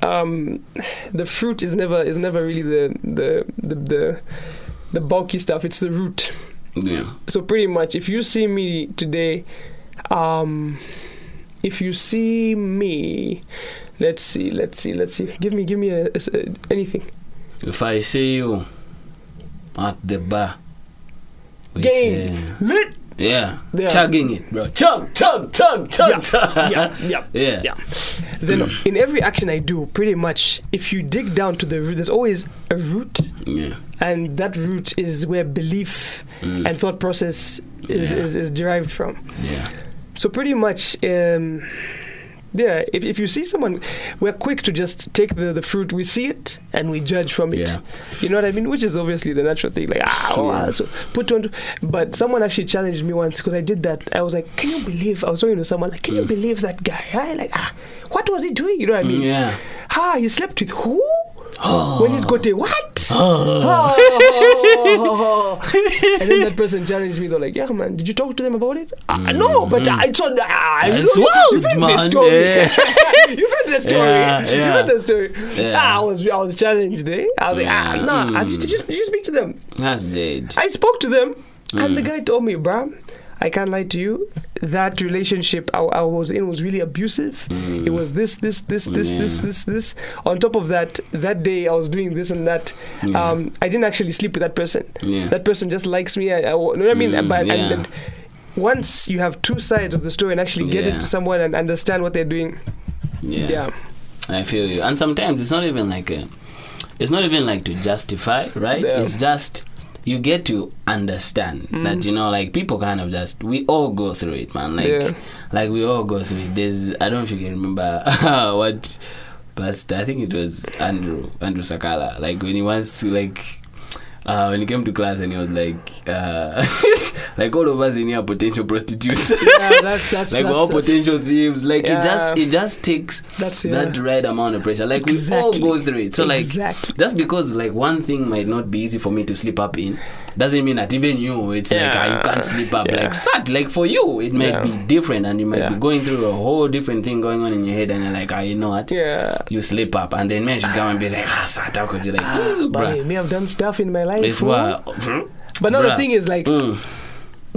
um the fruit is never is never really the the the the, the bulky stuff it's the root. Yeah. so pretty much if you see me today um if you see me let's see let's see let's see. Give me give me a, a- a- anything. If I see you at the bar game. lit yeah. Yeah. Chugging it, bro. Chug, chug, chug, chug, Yeah, chug. yeah, yeah, yeah. yeah. then in every action i do pretty much if you dig down to the root there's always a root Yeah. and that root is where belief Mm. and thought process is, is, is derived from. Yeah. So pretty much, um, yeah. If, if you see someone, we're quick to just take the, the fruit. We see it and we judge from it. Yeah. You know what I mean? Which is obviously the natural thing. Like ah, oh, Yeah. ah, so put on. But someone actually challenged me once because I did that. I was like, "Can you believe?" I was talking to someone like, "Can you Mm. believe that guy?" I like, ah, what was he doing? You know what I mean? Yeah. Ah, he slept with who? Oh. When he's got a what? Oh. and then that person challenged me. They're like, "Yeah, man, did you talk to them about it?" Ah, no, but I saw. Ah, That's you wild, you've heard man. the story. Yeah. you've heard the story. Yeah, You've heard the story. Yeah. Ah, I was, I was challenged. Eh? I was like, ah, Yeah. nah. Mm. Did you, did you speak to them? That's Jade. I spoke to them, and the Mm. guy told me, bruh, I can't lie to you. That relationship I, I was in was really abusive. It was this, this, this, this, this, Yeah. this, this. On top of that, that day I was doing this and that. Yeah. Um, I didn't actually sleep with that person. Yeah. That person just likes me. I, I, you know what I mean? Mm, but, and, yeah. and once you have two sides of the story and actually get Yeah. into someone and understand what they're doing, yeah. yeah, I feel you. And sometimes it's not even like a, it's not even like to justify, right? Yeah. It's just you get to understand Mm. that you know, like people kind of just we all go through it, man. Like, Yeah. like we all go through it. There's I don't know if you can remember what, but I think it was Andrew Andrew Sakala. Like when he wants to like. Uh, when he came to class and he was like, uh, like all of us in here are potential prostitutes. yeah, that's that's like we're all potential thieves. Like it just it just takes that's yeah. that right amount of pressure. Like we all go through it. So like exactly. just because like one thing might not be easy for me to sleep up in doesn't mean that even you it's like ah, you can't sleep up. Yeah. Like sad. Like for you it might Yeah. be different and you might Yeah. be going through a whole different thing going on in your head and you're like, ah, you know what? yeah. You sleep up and then man should come and be like, ah, sad, how could you like, ah, But me, I've done stuff in my life. It's oh. what. But now the thing is, like, Mm,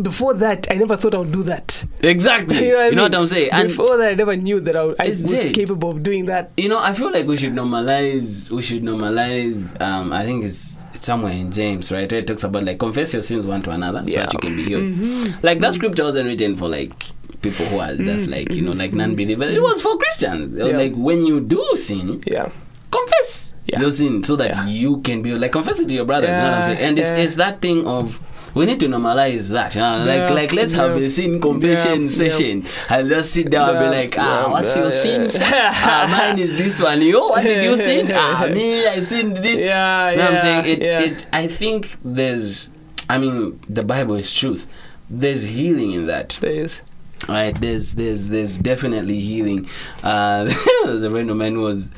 before that, I never thought I would do that. exactly. You know what, you know what I'm saying? And before that, I never knew that I, I was capable of doing that. You know, I feel like we should normalize. We should normalize. Um, I think it's it's somewhere in James, right? Where it talks about like confess your sins one to another, so that you can be healed. Mhm. Like that scripture wasn't written for like people who are just Mm, like you know like mhm. non-believers. It was for Christians. It was Yeah. like when you do sin, Yeah. confess Yeah. your sin so that Yeah. you can be like confess it to your brothers. you know what I'm saying? And it's yeah. it's that thing of. We need to normalize that, you know, like Yeah, like let's have a sin confession Yeah, session and just sit down and be like, ah, yeah, what's yeah, your yeah. sin? ah, mine is this one. Yo, what did you sin? ah, me, I sinned this. Yeah, You know what I'm saying? It, yeah. it. I think there's. I mean, the Bible is truth. There's healing in that, There is. right? There's, there's, there's definitely healing. Uh, there's a friend of mine was.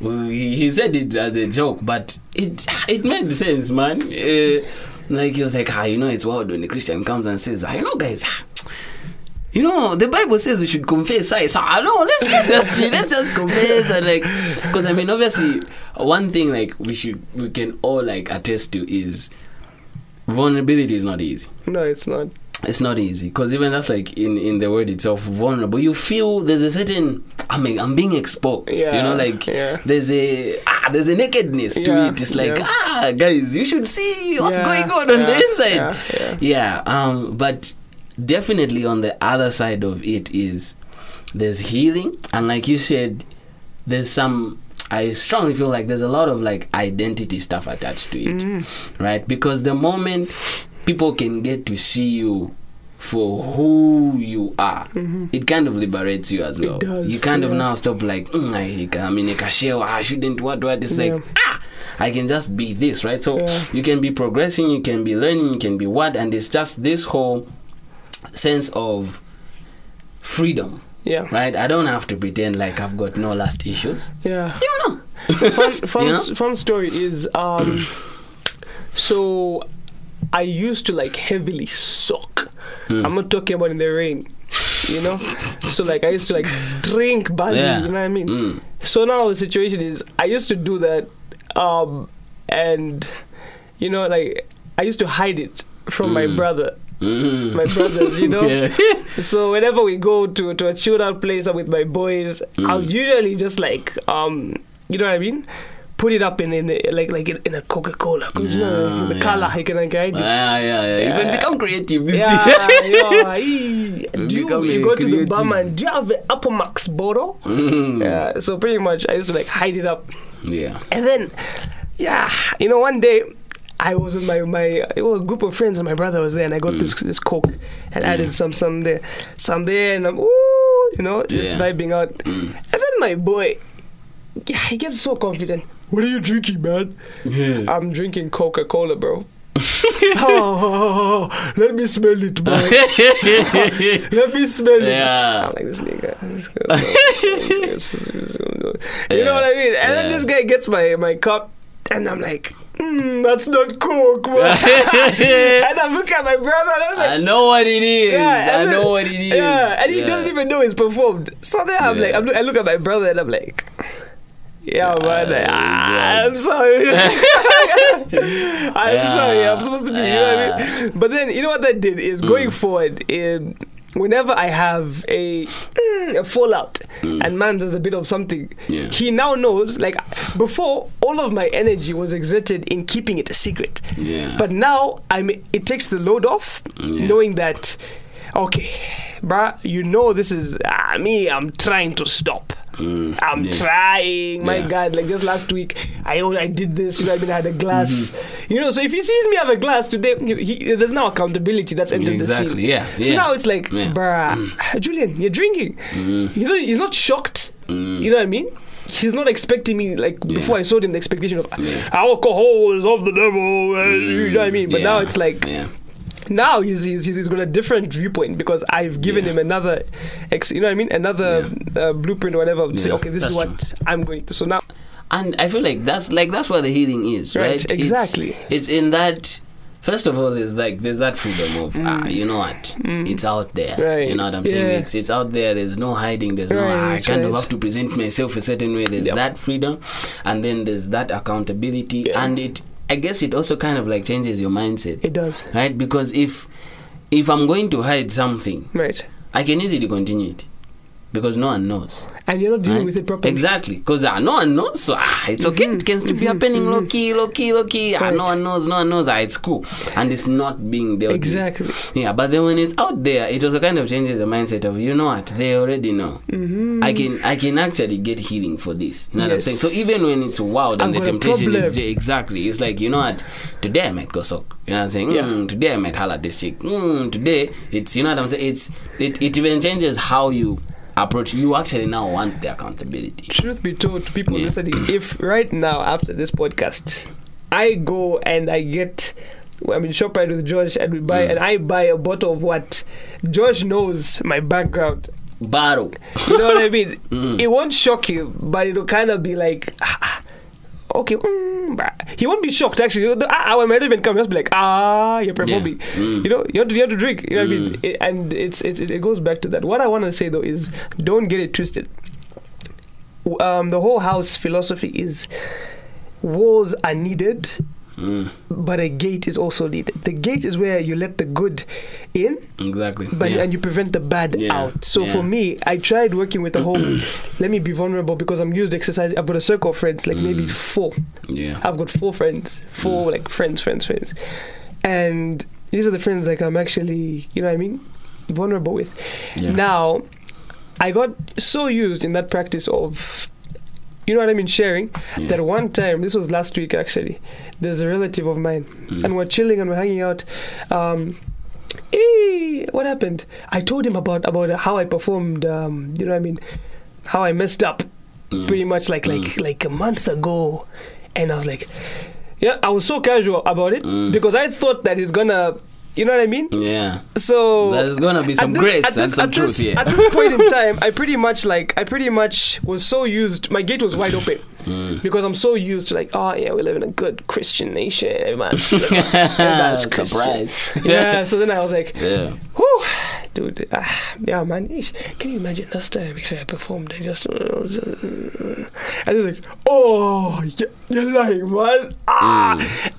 who- He he said it as a joke, but it it made sense, man. Uh, like he was like, ah, you know, it's wild when a Christian comes and says, ah, you know, guys, ah, you know, the Bible says we should confess. I so I know. Let's, let's just let's just confess and like, because I mean, obviously, one thing like we should we can all like attest to is vulnerability is not easy. No, it's not. It's not easy because even that's like in in the word itself, vulnerable. You feel there's a certain I'm I'm being exposed. Yeah, You know, like yeah. there's a ah, there's a nakedness to Yeah, it. It's like ah, guys, you should see what's going on on the inside. yeah, yeah. Yeah, um, but definitely on the other side of it is there's healing, and like you said, there's some. I strongly feel like there's a lot of like identity stuff attached to it, Mm. right? Because the moment people can get to see you for who you are, it kind of liberates you as well. Mm-hmm. does, you kind of now stop like, mm, I, I mean, I share, I shouldn't, what, what? It's Yeah. like, ah, I can just be this, right? So Yeah. you can be progressing, you can be learning, you can be what, and it's just this whole sense of freedom, Yeah. right? I don't have to pretend like I've got no last issues. Yeah. You know. fun, fun, You know? fun story is um, so I used to like heavily soak. Hmm. I'm not talking about in the rain, you know. So like I used to like drink badly, Yeah. you know what I mean. Mm. So now the situation is I used to do that, um, and you know like I used to hide it from my Mm. brother. Mm. My brothers, you know. Yeah. So whenever we go to to a chilled out place with my boys, I'll Mm. usually just like um, you know what I mean, put it up in in a- like like in, in a Coca Cola because you know the yeah. color I can guide it. Yeah, yeah, yeah. Even Yeah. become creative. This Yeah, yeah. Do you, you go to the creative. bar man? Do you have an Apple Max bottle? Mm. Yeah. So pretty much, I used to like hide it up, Yeah. and then, yeah, you know, one day. I was with my my it was a group of friends and my brother was there and I got this this coke and added some some there some there and I'm ooh you know just Yeah. vibing out Mm. and then my boy yeah he gets so confident what are you drinking man Yeah. I'm drinking Coca Cola bro oh, let me smell it man let me smell it Yeah. I'm like this nigga this guy- this is- this is gonna go. you know what I mean and then this guy gets my my cup and I'm like mm, that's not Coke man and I look at my brother and I'm like I know what it is. yeah, I and know then- what it is. Yeah, and he Yeah. doesn't even know it's performed. So then I'm Yeah. like, I'm, look- I look at my brother and I'm like, yeah, man, Yeah, ah, I'm sorry. I'm Yeah. sorry. I'm supposed to be. You know I mean? But then you know what that did is going forward. Um, Whenever I have a, mm, a fallout and man does a bit of something, Yeah. he now knows. Like before, all of my energy was exerted in keeping it a secret. Yeah. But now I'm it takes the load off, Yeah. knowing that okay, bruh, you know this is ah, me, I'm trying to stop. Mm, I'm yeah. trying. My Yeah. God, like just last week, I oh, I did this. You know, I mean, I had a glass. Mm-hmm. You know, so if he sees me have a glass today, he, he- there's now accountability that's entered the Exactly, scene. yeah, So now it's like, Yeah. Mm. bruh, Julian, you're drinking. He's not. He's not shocked. You know what I mean? He's not expecting me like Mm. Yeah. before. I showed him the expectation of Yeah. alcohol is of the devil. uh, You know what I mean? But now it's like Yeah. Now he's, he's he's got a different viewpoint because I've given Yeah. him another, ex, you know what I mean, another uh, blueprint or whatever. to Say, okay, this is what I'm going to. So now, And I feel like that's like that's where the healing is, Right, right? Exactly. It's, in that. First of all, there's like there's that freedom of ah, you know what, it's out there. Mm. Right, You know what I'm saying? yeah. It's it's out there. There's no hiding. There's no ah, I Right, kind of have to present myself a certain way. There's Yep. that freedom, and then there's that accountability, Yeah. and it. I guess it also kind of like changes your mindset, it does. right? Because if if I'm going to hide something, Right. I can easily continue it because no one knows. And you're not dealing Right? with it properly. Exactly, because uh, no one knows. So ah, it's okay. It can still be happening low key, low key, low key. Ah, Right. no one knows. No one knows. Ah, it's cool, and it's not being dealt with. Exactly. Yeah, but then when it's out there, it also kind of changes the mindset of you know what they already know. Mm-hmm. I can I can actually get healing for this. You know what I'm saying? So even when it's wild and I've the temptation is exactly, it's like you know what today I might go soak. You know what I'm saying? Yeah. Mm, today I might holler at this chick. Mm, today it's you know what I'm saying. It's it, it even changes how you approach. You actually now want the accountability. Truth be told, to people Yeah. listening, if right now after this podcast, I go and I get. I mean, shop Shoprite with Josh and we buy Mm. and I buy a bottle of what Josh knows my background. Bottle. You know what I mean? Mm. It won't shock you, but it'll kind of be like, ah, ah, okay, mm, he won't be shocked actually. The- Ah, ah, when even come, just be like, ah, you're performing. Mm. You know, you have to, you have to drink. You know what I mean? Mm. It- and it's, it's it goes back to that. What I want to say though is, don't get it twisted. Um, the whole house philosophy is walls are needed, Mm, but a gate is also needed. The gate is where you let the good in, exactly. but yeah. and you prevent the bad Yeah, out. So yeah. for me, I tried working with the whole. let me be vulnerable because I'm used to exercise. I've got a circle of friends, like maybe Mm. four. yeah. I've got four friends, four Mm. like friends, friends, friends, and these are the friends like I'm actually, you know what I mean, vulnerable with. Now, I got so used in that practice of, you know what I mean, sharing. Yeah. That one time, this was last week actually. There's a relative of mine, Mm. and we're chilling and we're hanging out. Um, eh, what happened? I told him about about how I performed. Um, you know what I mean? How I messed up Mm. pretty much like like Mm. like a month ago, and I was like, yeah, I was so casual about it Mm. because I thought that he's gonna, you know what I mean? Yeah. So There's gonna be some this- grace at and some truth this- here. At this point in time, I pretty much like I pretty much was so used. My gate was wide open Mm. because I'm so used to like, oh yeah, we live in a good Christian nation. Everyone's, everyone's. Surprise. Yeah. So then I was like, Yeah. Whew, dude, ah, yeah, man. Can you imagine last time actually I performed? I just, and they're like, oh, you're lying, man. Ah,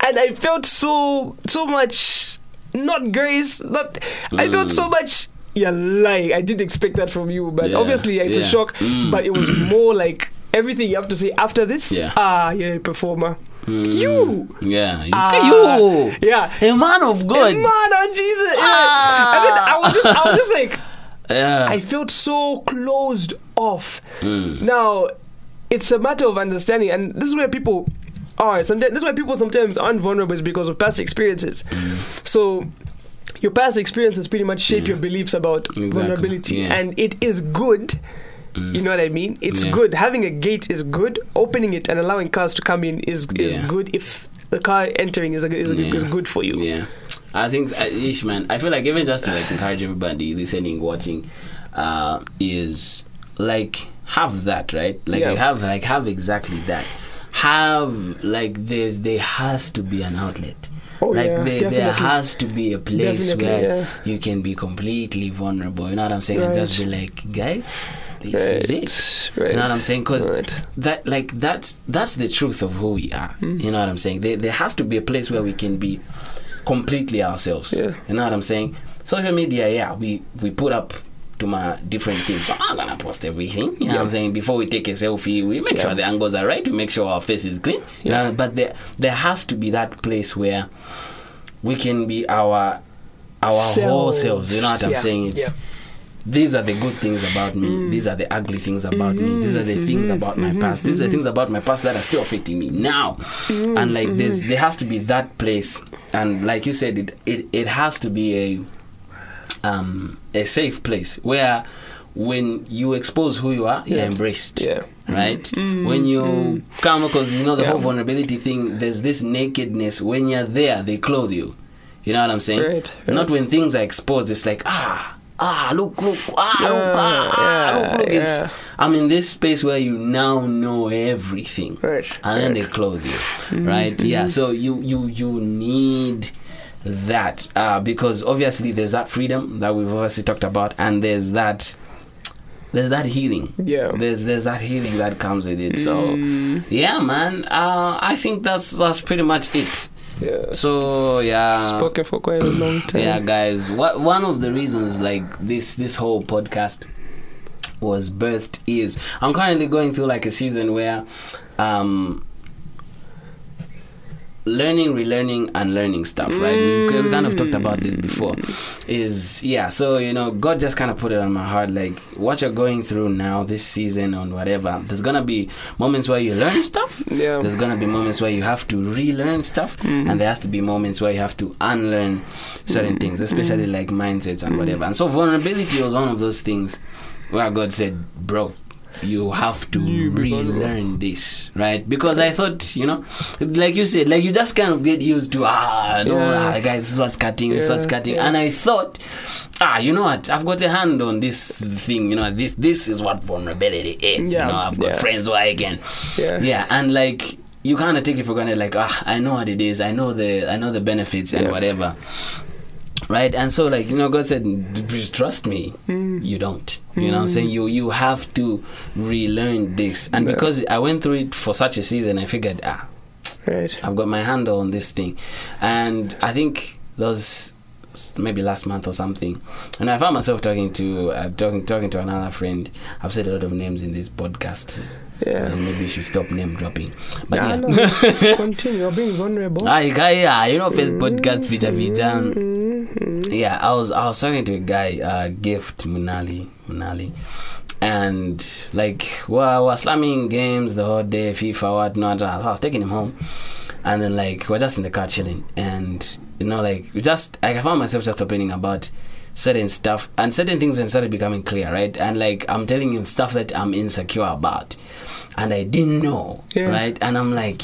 and I felt so, so much, not grace, not. I felt so much. You're lying. I didn't expect that from you, but Yeah, obviously it's a shock. Mm. But it was more like everything you have to say after this. Yeah. Ah, you're a performer. Mm. You. Yeah. You. Ah, you. Yeah. A man of God. a Man, oh Jesus! Yeah. Ah. And then I was just, I was just like, Yeah. I felt so closed off. Mm. Now, it's a matter of understanding, and this is where people are. Sometimes is why people sometimes aren't vulnerable is because of past experiences. Mm. So. Your past experiences pretty much shape Yeah. your beliefs about Exactly, vulnerability, yeah. and it is good. Mm. You know what I mean? It's Yeah. good. Having a gate is good. Opening it and allowing cars to come in is is good. If the car entering is is, Yeah. is good for you. Yeah, I think uh, ish man. I feel like even just to like encourage everybody listening, watching, uh, is like have that right. Like have like have exactly that. Have like this there has to be an outlet. Oh, like yeah, there, there has to be a place Definitely, where yeah. you can be completely vulnerable. You know what I'm saying? And just be like, guys, this is it. Right. You know what I'm saying? Because Right. that like that's that's the truth of who we are. Hmm. You know what I'm saying? There, there has to be a place where we can be completely ourselves. Yeah. You know what I'm saying? Social media, yeah, we we put up to my different things. So I'm gonna post everything. You know what I'm saying? Before we take a selfie, we make Yeah. sure the angles are right. We make sure our face is clean. You Yeah. know, but there there has to be that place where we can be our our whole Selves. You know what I'm Yeah. saying? It's Yeah. these are the good things about me. Mm. These are the ugly things about me. These are the mm-hmm. things about my mm-hmm. past. These are the mm-hmm. things about my past that are still affecting me now. And like there's there has to be that place. And like you said, it it, it has to be a um a safe place where when you expose who you are, you're embraced. Yeah. Right? When you come because you know the Yeah. whole vulnerability thing, there's this nakedness. When you're there, they clothe you. You know what I'm saying? Right, Not when things are exposed, it's like ah ah look look ah look ah, Yeah, look look. It's, yeah. I'm in this space where you now know everything, Right, and then right. they clothe you, right? Yeah. So you you you need that uh, because obviously there's that freedom that we've obviously talked about, and there's that there's that healing. Yeah. There's there's that healing that comes with it. So Mm. yeah, man. Uh, I think that's that's pretty much it. Yeah. So yeah. Spoken for quite a long time. Yeah, guys. What one of the reasons like this this whole podcast was birthed is I'm currently going through like a season where um learning relearning and learning stuff right? We, we mm. kind of talked about this before. Is yeah so you know god just kind of put it on my heart like what you're going through now this season or whatever there's gonna be moments where you learn stuff. Yeah. there's gonna be moments where you have to relearn stuff mm-hmm. and there has to be moments where you have to unlearn certain mm-hmm. things especially mm-hmm. like mindsets and whatever. And so vulnerability was one of those things where god said bro you have to relearn this right because i thought you know like you said like you just kind of get used to ah no Yeah. ah, guys this is what's cutting this is what's Yeah, cutting yeah. and i thought ah you know what i've got a hand on this thing you know this this is what vulnerability is Yeah, you know i've got yeah. friends who i can Yeah. yeah and like you kind of take it for granted like ah i know what it is i know the i know the benefits and Yeah. whatever right and so like you know god said "Just trust me Mm. you don't you know i'm saying you you have to relearn this and Yeah. because i went through it for such a season i figured ah Right. I've got my handle on this thing, and I think those maybe last month or something, and I found myself talking to uh, talking talking to another friend. I've said a lot of names in this podcast, Yeah. and maybe you should stop name dropping. But Ah, yeah. no, continue. You're being vulnerable. Ah, yeah, you know, first podcast vita vita. Mhm. Yeah, I was I was talking to a guy, uh, Gift Munali Munali, and like well, we're slamming games the whole day, FIFA, whatnot. So I was taking him home, and then like we're just in the car chilling, and you know, like we just like I found myself just opening about certain stuff and certain things and started becoming clear, right? And like I'm telling him stuff that I'm insecure about, and I didn't know, Yeah. right? And I'm like.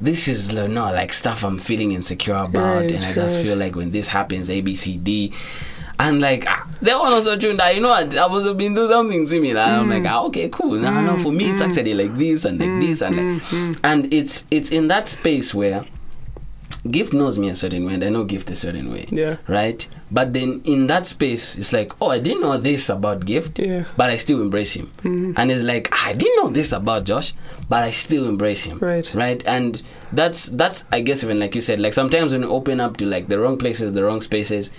This is like, no like stuff I'm feeling insecure about, Right, and I just right. feel like when this happens, A, B, C, D, and like ah, that one also true that you know I, I've also been doing something similar. And I'm like, Mm. ah, okay, cool. Now, now for me, it's actually like this and like this and like, Mm, and it's it's in that space where Gift knows me a certain way, and I know Gift a certain way, Yeah. right? But then in that space, it's like, oh, I didn't know this about Gift, Yeah. but I still embrace him. Mhm. And it's like I didn't know this about Josh, but I still embrace him. Right. Right. And that's that's I guess even like you said, like sometimes when you open up to like the wrong places, the wrong spaces,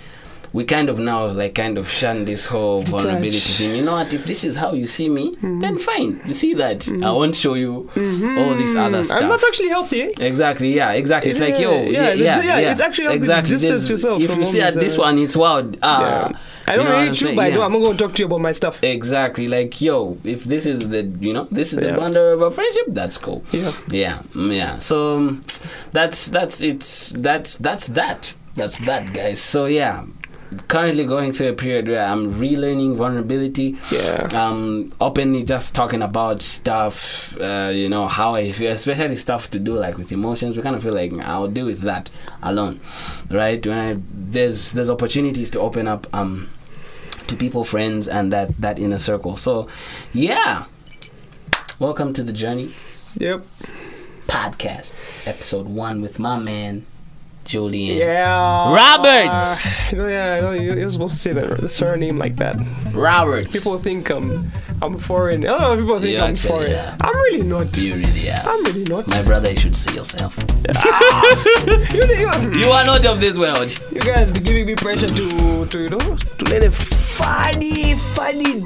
we kind of now like kind of shun this whole Detach. vulnerability thing. You know what? If this is how you see me, Mm-hmm. then fine. You see that. I won't show you all this other stuff. And that's actually healthy. Eh? Exactly. Yeah. Exactly. It's like yo. Yeah, Yeah. yeah, Yeah. yeah, yeah, it's actually healthy exactly. distance There's- yourself If you see at this one, it's wild. Ah. yeah. I don't you know hate you, but I Yeah. do. I'm not going to talk to you about my stuff. Exactly. Like, yo, if this is the, you know, this is the Yeah. boundary of a friendship, that's cool. Yeah. Yeah. mm, Yeah. So um, that's that's it's that's that's that. That's that, guys. So yeah, currently going through a period where I'm relearning vulnerability. Yeah. Um, openly just talking about stuff. Uh, you know how I feel, especially stuff to do like with emotions. We kind of feel like I'll deal with that alone, right? When I, there's there's opportunities to open up. Um, to people, friends, and that that inner circle. So, yeah. Welcome to the journey Yep. podcast, episode one with my man Julian Yeah. Roberts. Uh, you know, yeah, I know you- you're supposed to say the, the surname like that. Roberts. People think I'm I'm foreign. I don't know. People think Yeah, I'm actually, foreign. yeah. I'm really not. you really are. I'm really not. My brother, you should see yourself. you, you, You are not of this world. you guys be giving me pressure to to you know to let a funny funny